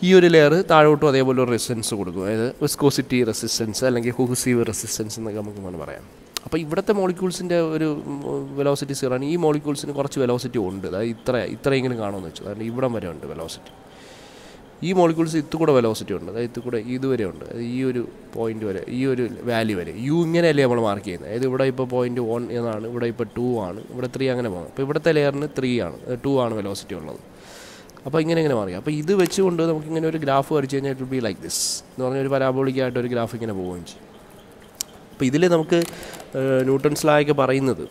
ഈ ഒരു ലെയർ താഴോട്ടും അതേപോലെ ഒരു റെസിസ്റ്റൻസ് കൊടുക്കും. അതായത് വിസ്കോസിറ്റി റെസിസ്റ്റൻസ് അല്ലെങ്കിൽ ഹുഹുസീവ് റെസിസ്റ്റൻസ് എന്നൊക്കെ നമുക്ക് വേണം പറയാം. അപ്പോൾ ഇവിടുത്തെ മോളിക്യൂൾസിന്റെ ഒരു വെലോസിറ്റി സീറാണ് ഈ മോളിക്യൂൾസിന് കുറച്ച് വെലോസിറ്റി ഉണ്ട്. അതായത് ഇത്ര ഇത്രയെങ്കിലും കാണുമെന്ന് വെച്ചു. കാരണം ഇവിടം വരെ ഉണ്ട് വെലോസിറ്റി ഈ മോളിക്യൂൾസ് ഇത്തു കൂടെ വെലോസിറ്റി ഉണ്ട്. അതായത് ഇത്തു കൂടെ ഇതുവരെ ഉണ്ട്. ഈ ഒരു പോയിന്റ് വരെ ഈ ഒരു വാല്യൂ വരെ. യു ഇങ്ങനെയല്ലേ നമ്മൾ മാർക്ക് ചെയ്യുന്നത്? അതായത് ഇവിടെ ഇപ്പോൾ പോയിന്റ് വൺ എന്നാണ് ഇവിടെ ഇപ്പോൾ ടു ആണ് ഇവിടെ ത്രീ അങ്ങനെ പോകുന്നത്. അപ്പോൾ ഇവിടുത്തെ ലെയറിന് ത്രീ ആണ്. ടു ആണ് വെലോസിറ്റി ഉള്ളത്. അപ്പോൾ ഇങ്ങനെ ഇങ്ങനെ മാറി അപ്പോൾ ഇത് വെച്ചുകൊണ്ട് നമുക്ക് ഇങ്ങനെ ഒരു ഗ്രാഫ് വരച്ച് കഴിഞ്ഞാൽ ഇറ്റ് ബി ലൈക്ക് ദിസ് എന്ന് പറഞ്ഞാൽ ഒരു പരാബോളിക്കായിട്ട് ഒരു ഗ്രാഫ് ഇങ്ങനെ പോവുകയും ചെയ്യും. അപ്പോൾ ഇതിൽ നമുക്ക് ന്യൂട്ടൺസ് ലായൊക്കെ പറയുന്നത്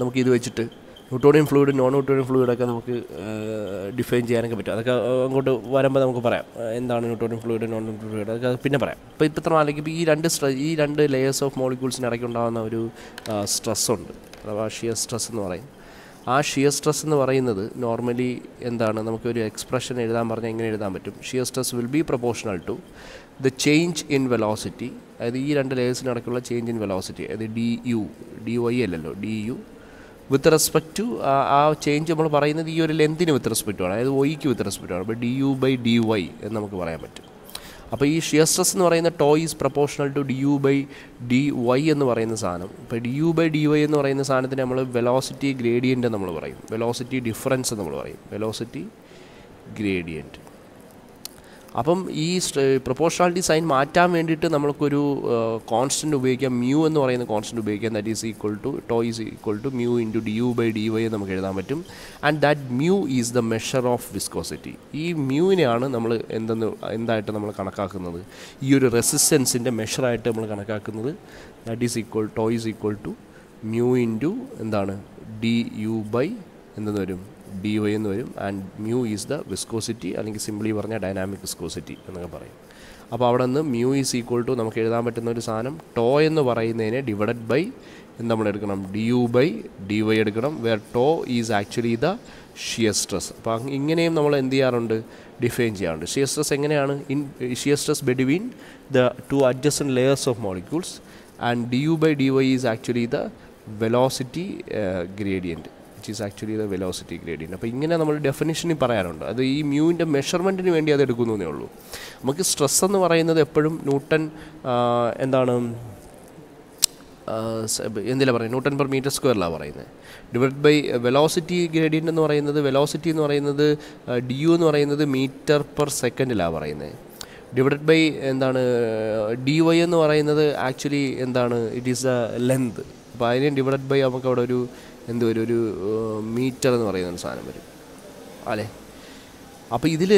നമുക്കിത് വെച്ചിട്ട് ന്യൂട്ടോണിയം ഫ്ലൂയിഡ് നോൺ ന്യൂട്ടോണിയം ഫ്ലൂയിഡൊക്കെ നമുക്ക് ഡിഫൈൻ ചെയ്യാനൊക്കെ പറ്റും. അതൊക്കെ അങ്ങോട്ട് വരുമ്പോൾ നമുക്ക് പറയാം എന്താണ് Newtonian fluid non Newtonian fluid അതൊക്കെ പിന്നെ പറയാം. ഇപ്പോൾ ഇപ്പം ഇത്ര അല്ലെങ്കിൽ ഈ രണ്ട് ഈ രണ്ട് ലെയേഴ്സ് ഓഫ് മോളിക്യൂൾസിന് ഇടയ്ക്ക് ഉണ്ടാകുന്ന ഒരു സ്ട്രെസ്സുണ്ട് അഥവാ ഷിയർ സ്ട്രെസ് എന്ന് പറയും. ആ ഷിയർ സ്ട്രെസ് എന്ന് പറയുന്നത് നോർമലി എന്താണ്? നമുക്ക് ഒരു എക്സ്പ്രഷൻ എഴുതാൻ പറഞ്ഞാൽ എങ്ങനെ എഴുതാൻ പറ്റും? Shear stress will be proportional to the change in velocity അതായത് ഈ രണ്ട് ലെയേഴ്സിന് ഇടയ്ക്കുള്ള ചേഞ്ച് ഇൻ വെലോസിറ്റി അതായത് ഡി യു ഡി വൈ അല്ലല്ലോ D U with respect to ആ ചേഞ്ച് നമ്മൾ പറയുന്നത് ഈ ഒരു ലെന്തിന് വിത്ത് റെസ്പെക്റ്റ് ആണ്. അതായത് വൈക്ക് വിത്ത് റെസ്പെക്റ്റ് ആണ്. അപ്പോൾ D U by D Y എന്ന് നമുക്ക് പറയാൻ പറ്റും. അപ്പോൾ ഈ ഷിയർ സ്ട്രെസ് എന്ന് പറയുന്ന tau is proportional to D U by D Y എന്ന് പറയുന്ന സാധനം. ഇപ്പോൾ D U by D Y എന്ന് പറയുന്ന സാധനത്തിന് നമ്മൾ വെലോസിറ്റി ഗ്രേഡിയന്റ് നമ്മൾ പറയും. വെലോസിറ്റി ഡിഫറൻസ് നമ്മൾ പറയും. വെലോസിറ്റി ഗ്രേഡിയന്റ് അപ്പം ഈ പ്രൊപ്പോർഷണാലിറ്റി സൈൻ മാറ്റാൻ വേണ്ടിയിട്ട് നമ്മൾക്കൊരു കോൺസ്റ്റന്റ് ഉപയോഗിക്കാം. മ്യൂ എന്ന് പറയുന്ന കോൺസ്റ്റന്റ് ഉപയോഗിക്കാം. That is equal to tau is equal to mu into D U by D Y നമുക്ക് എഴുതാൻ പറ്റും. And that mu is the measure of viscosity ഈ മ്യൂവിനെയാണ് നമ്മൾ എന്തെന്ന് എന്തായിട്ട് നമ്മൾ കണക്കാക്കുന്നത്? ഈ ഒരു റെസിസ്റ്റൻസിന്റെ മെഷറായിട്ട് നമ്മൾ കണക്കാക്കുന്നത്. That is equal tau is equal to mu into എന്താണ്? ഡി യു ബൈ എന്തെന്ന് വരും? ഡി വൈ എന്ന് വരും. And mu is the viscosity അല്ലെങ്കിൽ സിംപ്ലി പറഞ്ഞാൽ ഡൈനാമിക് വിസ്കോസിറ്റി എന്നൊക്കെ പറയും. അപ്പോൾ അവിടെ നിന്ന് മ്യൂ ഈസ് ഈക്വൾ ടു നമുക്ക് എഴുതാൻ പറ്റുന്ന ഒരു സാധനം ടോ എന്ന് പറയുന്നതിനെ ഡിവൈഡഡ് ബൈ എന്ത് നമ്മൾ എടുക്കണം. D U by D Y എടുക്കണം where tau is actually the shear stress അപ്പോൾ ഇങ്ങനെയും നമ്മൾ എന്ത് ചെയ്യാറുണ്ട്? ഡിഫൈൻ ചെയ്യാറുണ്ട്. ഷിയർ സ്ട്രെസ് എങ്ങനെയാണ്? In shear stress between the two adjacent layers of molecules and D U by D Y is actually the velocity gradient which is actually the velocity gradient അപ്പോൾ ഇങ്ങനെ നമ്മൾ ഡെഫിനിഷനിൽ പറയാനുണ്ട് അത് ഈ മ്യൂവിന്റെ മെഷർമെന്റിന് വേണ്ടി അത് എടുക്കുന്നതേ ഉള്ളൂ. നമുക്ക് സ്ട്രെസ് എന്ന് പറയുന്നത് എപ്പോഴും ന്യൂട്ടൺ എന്താണ് എന്തിലാണ് പറയുന്നത്? ന്യൂട്ടൺ പെർ മീറ്റർ സ്ക്വയറിലാണ് പറയുന്നത്. ഡിവൈഡ് ബൈ വെലോസിറ്റി ഗ്രേഡിയന്റ് എന്ന് പറയുന്നത് വെലോസിറ്റി എന്ന് പറയുന്നത് ഡി യു എന്ന് പറയുന്നത് മീറ്റർ പെർ സെക്കൻഡിലാണ് പറയുന്നത്. ഡിവൈഡ് ബൈ എന്താണ് ഡി വൈ എന്ന് പറയുന്നത് ആക്ച്വലി എന്താണ് ഇറ്റ് ഈസ് എ ലെങ്ത് അപ്പോൾ അതിനെ ഡിവൈഡ് ബൈ നമുക്ക് അവിടെ ഒരു എന്ത് വരും ഒരു മീറ്റർ എന്ന് പറയുന്ന ഒരു സാധനം വരും. അല്ലേ? അപ്പോൾ ഇതിൽ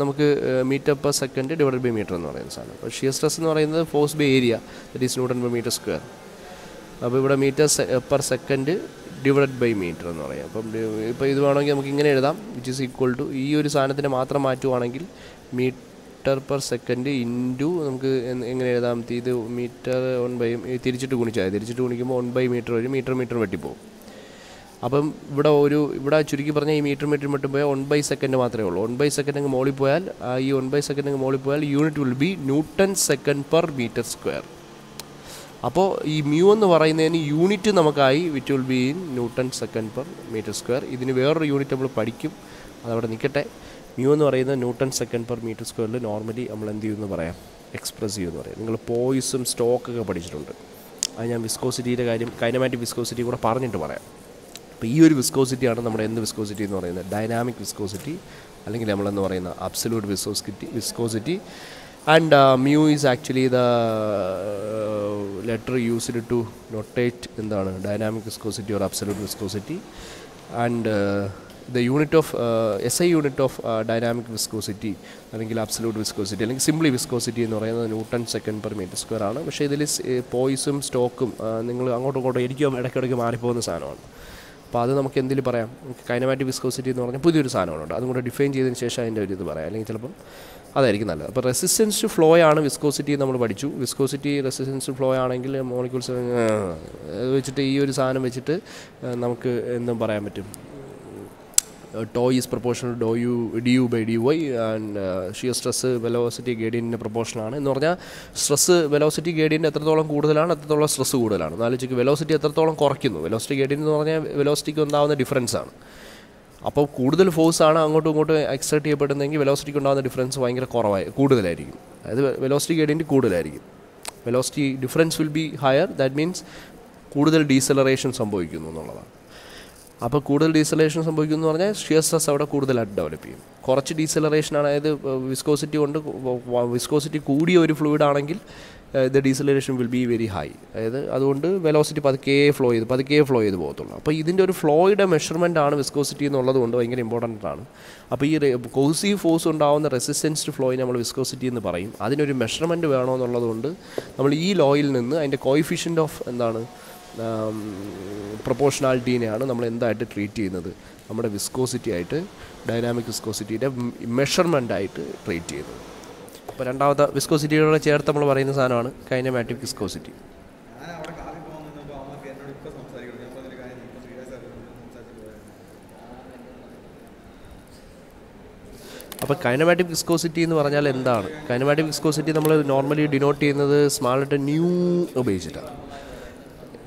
നമുക്ക് metre per second divide by metre എന്ന് പറയുന്ന സാധനം. അപ്പോൾ ഷിയർ സ്ട്രെസ് എന്ന് പറയുന്നത് force by area that is newton by metre square അപ്പോൾ ഇവിടെ metre per second divide by metre എന്ന് പറയാം. അപ്പം ഇപ്പോൾ ഇത് വേണമെങ്കിൽ നമുക്ക് ഇങ്ങനെ എഴുതാം. വിച്ച് ഈസ് ഈക്വൽ ടു ഈ ഒരു സാധനത്തിന് മാത്രം മാറ്റുവാണെങ്കിൽ മീറ്റർ പെർ സെക്കൻഡ് ഇന്റു നമുക്ക് എങ്ങനെ എഴുതാം? ഇത് മീറ്റർ വൺ ബൈ തിരിച്ചിട്ട് ഗുണിച്ചാൽ. തിരിച്ചിട്ട് ഗുണിക്കുമ്പോൾ വൺ ബൈ മീറ്റർ വരും മീറ്റർ മീറ്റർ വെട്ടിപ്പോവും അപ്പം ഇവിടെ ഒരു ഇവിടെ ചുരുക്കി പറഞ്ഞാൽ ഈ മീറ്റർ മീറ്റർ മറ്റും പോയാൽ വൺ ബൈ സെക്കൻഡ് മാത്രമേ ഉള്ളൂ. വൺ ബൈ സെക്കൻഡ് അങ്ങ് മോളിൽ പോയാൽ ഈ വൺ ബൈ സെക്കൻഡ് അങ്ങ് മോളിൽ പോയാൽ unit will be newton second per metre square അപ്പോൾ ഈ മ്യൂ എന്ന് പറയുന്നതിന് യൂണിറ്റ് നമുക്കായി it will be in newton second per metre square ഇതിന് വേറൊരു യൂണിറ്റ് നമ്മൾ പഠിക്കും. അതവിടെ നിൽക്കട്ടെ. മ്യൂ എന്ന് പറയുന്നത് ന്യൂട്ടൺ സെക്കൻഡ് പെർ മീറ്റർ സ്ക്വയറിൽ നോർമലി നമ്മൾ എന്ത് ചെയ്യുമെന്ന് പറയാം? എക്സ്പ്രസ് ചെയ്യുമെന്ന് പറയാം. നിങ്ങൾ പോയിസും സ്റ്റോക്കൊക്കെ പഠിച്ചിട്ടുണ്ട്. അത് ഞാൻ വിസ്കോസിറ്റിയുടെ കാര്യം കൈനമാറ്റിക് വിസ്കോസിറ്റി കൂടെ പറഞ്ഞിട്ട് പറയാം. അപ്പോൾ ഈ ഒരു വിസ്കോസിറ്റിയാണ് നമ്മുടെ എന്ത് വിസ്കോസിറ്റി എന്ന് പറയുന്നത്? ഡൈനാമിക് വിസ്കോസിറ്റി അല്ലെങ്കിൽ നമ്മളെന്ന് പറയുന്ന? Absolute viscosity viscosity and mu is actually the letter used to notate എന്താണ്? Dynamic viscosity or absolute viscosity and the unit of S I unit of dynamic viscosity അല്ലെങ്കിൽ അബ്സലൂട്ട് വിസ്കോസിറ്റി അല്ലെങ്കിൽ simply viscosity എന്ന് പറയുന്നത് newton second per metre square ആണ്. പക്ഷേ ഇതിൽ പോയിസും സ്റ്റോക്കും നിങ്ങൾ അങ്ങോട്ടും ഇങ്ങോട്ടും എനിക്കും ഇടയ്ക്കിടയ്ക്ക് മാറിപ്പോകുന്ന സാധനമാണ്. അപ്പോൾ അത് നമുക്ക് എന്തിൽ പറയാം? കൈനമാറ്റിക് വിസ്കോസിറ്റി എന്ന് പറഞ്ഞാൽ പുതിയൊരു സാധനമാണുണ്ട് അതും കൂടെ ഡിഫൈൻ ചെയ്തതിന് ശേഷം അതിന്റെ ഒരു ഇത് പറയാം. അല്ലെങ്കിൽ ചിലപ്പം അതായിരിക്കും നല്ലത്. അപ്പോൾ റെസിസ്റ്റൻസ് ടു ഫ്ലോ ആണ് വിസ്കോസിറ്റി നമ്മൾ പഠിച്ചു. വിസ്കോസിറ്റി റെസിസ്റ്റൻസ് ടു ഫ്ലോ ആണെങ്കിൽ മോളിക്യൂൾസ് വെച്ചിട്ട് ഈ ഒരു സാധനം വെച്ചിട്ട് നമുക്ക് എന്തും പറയാൻ പറ്റും? Tau is proportional to U D U by D Y and shear stress velocity ഗേഡിയന്റെ പ്രൊപ്പോർഷനാണ് എന്ന് പറഞ്ഞാൽ സ്ട്രെസ് വെലോസിറ്റി ഗേഡിയന്റെ എത്രത്തോളം കൂടുതലാണ് എത്രത്തോളം സ്ട്രെസ് കൂടുതലാണ്. എന്നാലോചിക്ക് വെലോസിറ്റി എത്രത്തോളം കുറയ്ക്കുന്നു? വെലോസിറ്റി ഗേഡിയൻ എന്ന് പറഞ്ഞാൽ വെലോസിറ്റിക്ക് ഉണ്ടാകുന്ന ഡിഫറൻസ് ആണ്. അപ്പോൾ കൂടുതൽ ഫോഴ്സ് ആണ് അങ്ങോട്ടും ഇങ്ങോട്ടും എക്സർട്ട് ചെയ്യപ്പെടുന്നതെങ്കിൽ വെലോസിറ്റിക്ക് ഉണ്ടാകുന്ന ഡിഫറൻസ് ഭയങ്കര കുറവായി കൂടുതലായിരിക്കും. അതായത് വെലോസിറ്റി ഗേഡിയന്റ് കൂടുതലായിരിക്കും. Velocity difference will be higher that means കൂടുതൽ ഡീസലറേഷൻ സംഭവിക്കുന്നു എന്നുള്ളതാണ്. അപ്പോൾ കൂടുതൽ ഡീസലേഷൻ സംഭവിക്കും എന്ന് പറഞ്ഞാൽ ഷിയർ സ്ട്രെസ് അവിടെ കൂടുതലായിട്ട് ഡെവലപ്പ് ചെയ്യും. കുറച്ച് ഡീസലറേഷൻ അതായത് വിസ്കോസിറ്റി കൊണ്ട് വിസ്കോസിറ്റി കൂടിയ ഒരു ഫ്ലൂയിഡ് ആണെങ്കിൽ the deceleration will be very high അതായത് അതുകൊണ്ട് വെലോസിറ്റി പതുക്കെ ഫ്ലോ ചെയ്ത് പതുക്കെ ഫ്ലോ ചെയ്ത് പോകത്തുള്ളൂ. അപ്പോൾ ഇതിന്റെ ഒരു ഫ്ലോയുടെ മെഷർമെന്റ് ആണ് വിസ്കോസിറ്റി എന്നുള്ളത് കൊണ്ട് ഭയങ്കര ഇമ്പോർട്ടന്റ് ആണ്. അപ്പോൾ ഈ കോസീവ് ഫോഴ്സ് ഉണ്ടാകുന്ന റെസിസ്റ്റൻസ് ടു ഫ്ലോയിനെ നമ്മൾ വിസ്കോസിറ്റി എന്ന് പറയും. അതിനൊരു മെഷർമെന്റ് വേണമെന്നുള്ളത് കൊണ്ട് നമ്മൾ ഈ ലോയിൽ നിന്ന് അതിന്റെ കോയിഫിഷ്യന്റ് ഓഫ് എന്താണ് പ്രൊപ്പോർഷണാലിറ്റീനെയാണ് നമ്മൾ എന്തായിട്ട് ട്രീറ്റ് ചെയ്യുന്നത്? നമ്മുടെ വിസ്കോസിറ്റി ആയിട്ട് ഡൈനാമിക് വിസ്കോസിറ്റിയുടെ മെഷർമെന്റ് ആയിട്ട് ട്രീറ്റ് ചെയ്യുന്നത്. അപ്പോൾ രണ്ടാമത്തെ വിസ്കോസിറ്റിയോടെ ചേർത്ത് നമ്മൾ പറയുന്ന സാധനമാണ് കൈനമാറ്റിക് വിസ്കോസിറ്റി അപ്പോൾ കൈനമാറ്റിക് വിസ്കോസിറ്റി എന്ന് പറഞ്ഞാൽ എന്താണ്? കൈനമാറ്റിക് വിസ്കോസിറ്റി നമ്മൾ നോർമലി ഡിനോട്ട് ചെയ്യുന്നത് സ്മാൾ ന്യൂ ഉപയോഗിച്ചിട്ടാണ്.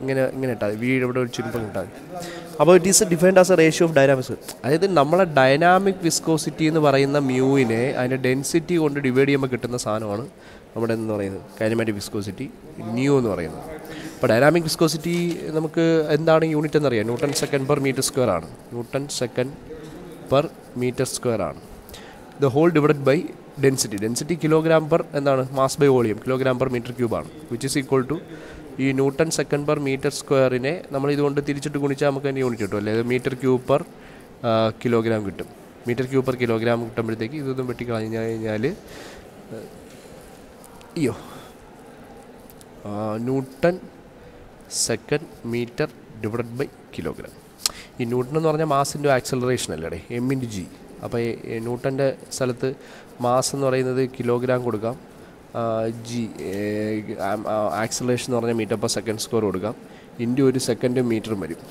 ഇങ്ങനെ ഇങ്ങനെ ഇട്ടാൽ മതി. വീട് ഇവിടെ ഒരു ചുരുപ്പം ഇട്ടാൽ മതി. അപ്പോൾ it is defined as a ratio of dynamics അതായത് നമ്മളെ ഡൈനാമിക് വിസ്കോസിറ്റി എന്ന് പറയുന്ന മ്യൂവിനെ അതിന്റെ ഡെൻസിറ്റി കൊണ്ട് ഡിവൈഡ് ചെയ്യുമ്പോൾ കിട്ടുന്ന സാധനമാണ് നമ്മുടെ എന്ന് പറയുന്നത്? കൈനമാറ്റിക് വിസ്കോസിറ്റി ന്യൂ എന്ന് പറയുന്നത്. അപ്പോൾ ഡൈനാമിക് വിസ്കോസിറ്റി നമുക്ക് എന്താണ് യൂണിറ്റ് എന്നറിയാം newton second per metre square ആണ്. Newton second per metre square ആണ്. The whole divide by density density kilogram per എന്താണ്? Mass by volume kilogram per metre ക്യൂബാണ് which is equal to ഈ newton second per metre സ്ക്വയറിനെ നമ്മൾ ഇതുകൊണ്ട് തിരിച്ചിട്ട് ഗുണിച്ചാൽ നമുക്ക് അതിന് യൂണിറ്റ് കിട്ടും. അല്ലേ? മീറ്റർ ക്യൂബ് പെർ കിലോഗ്രാം കിട്ടും. മീറ്റർ ക്യൂബ് പെർ കിലോഗ്രാം കിട്ടുമ്പോഴത്തേക്ക് ഇതൊന്നും വെട്ടി കളഞ്ഞു കഴിഞ്ഞാൽ അയ്യോ. Newton second metre divide by kilogram. ഈ ന്യൂട്ടൺ എന്ന് പറഞ്ഞാൽ മാസിന്റെ ആക്സലറേഷൻ അല്ലേ എം ഇന്റു ജി അപ്പോൾ ന്യൂട്ടന്റെ സ്ഥലത്ത് മാസ് എന്ന് പറയുന്നത് കിലോഗ്രാം കൊടുക്കാം. ജി ആക്സലേഷൻ എന്ന് പറഞ്ഞാൽ മീറ്റർ പെർ സെക്കൻഡ് സ്ക്വയർ കൊടുക്കാം. ഇന്റു ഒരു സെക്കൻഡ് മീറ്ററും വരും.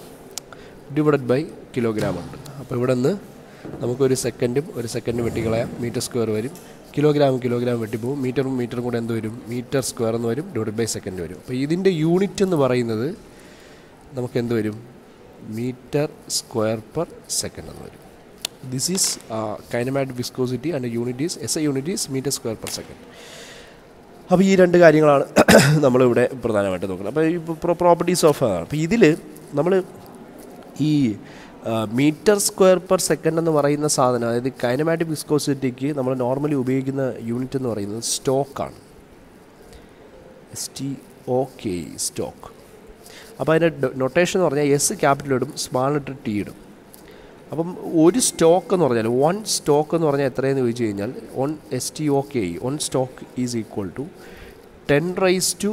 ഡിവൈഡഡ് ബൈ കിലോഗ്രാം ഉണ്ട്. അപ്പോൾ ഇവിടെ നിന്ന് നമുക്കൊരു സെക്കൻഡും ഒരു സെക്കൻഡും വെട്ടിക്കളയാം. മീറ്റർ സ്ക്വയർ വരും. കിലോഗ്രാം കിലോഗ്രാം വെട്ടിപ്പോവും. മീറ്ററും മീറ്ററും കൂടെ എന്ത് വരും? മീറ്റർ സ്ക്വയർ എന്ന് വരും. ഡിവൈഡ് ബൈ സെക്കൻഡ് വരും. അപ്പോൾ ഇതിന്റെ യൂണിറ്റ് എന്ന് പറയുന്നത് നമുക്ക് എന്ത് വരും? മീറ്റർ സ്ക്വയർ പെർ സെക്കൻഡ് എന്ന് വരും. This is kinematic viscosity and unit is S A unit is metre square per second അപ്പോൾ ഈ രണ്ട് കാര്യങ്ങളാണ് നമ്മളിവിടെ പ്രധാനമായിട്ട് നോക്കുന്നത്. അപ്പോൾ ഈ പ്രോപ്പർട്ടീസ് ഓഫ് അപ്പോൾ ഇതിൽ നമ്മൾ ഈ മീറ്റർ സ്ക്വയർ പെർ സെക്കൻഡ് എന്ന് പറയുന്ന സാധനം അതായത് കൈനമാറ്റിക് വിസ്കോസിറ്റിക്ക് നമ്മൾ നോർമലി ഉപയോഗിക്കുന്ന യൂണിറ്റ് എന്ന് പറയുന്നത് സ്റ്റോക്കാണ് S T O K stoke അപ്പോൾ അതിന്റെ നൊട്ടേഷൻ എന്ന് പറഞ്ഞാൽ എസ് ക്യാപിറ്റൽ ഇടും സ്മാൾ ലെറ്റർ ടി ഇടും. അപ്പം ഒരു സ്റ്റോക്ക് എന്ന് പറഞ്ഞാൽ വൺ സ്റ്റോക്ക് എന്ന് പറഞ്ഞാൽ എത്രയെന്ന് ചോദിച്ചു കഴിഞ്ഞാൽ one S T O K one stoke is equal to ten raise to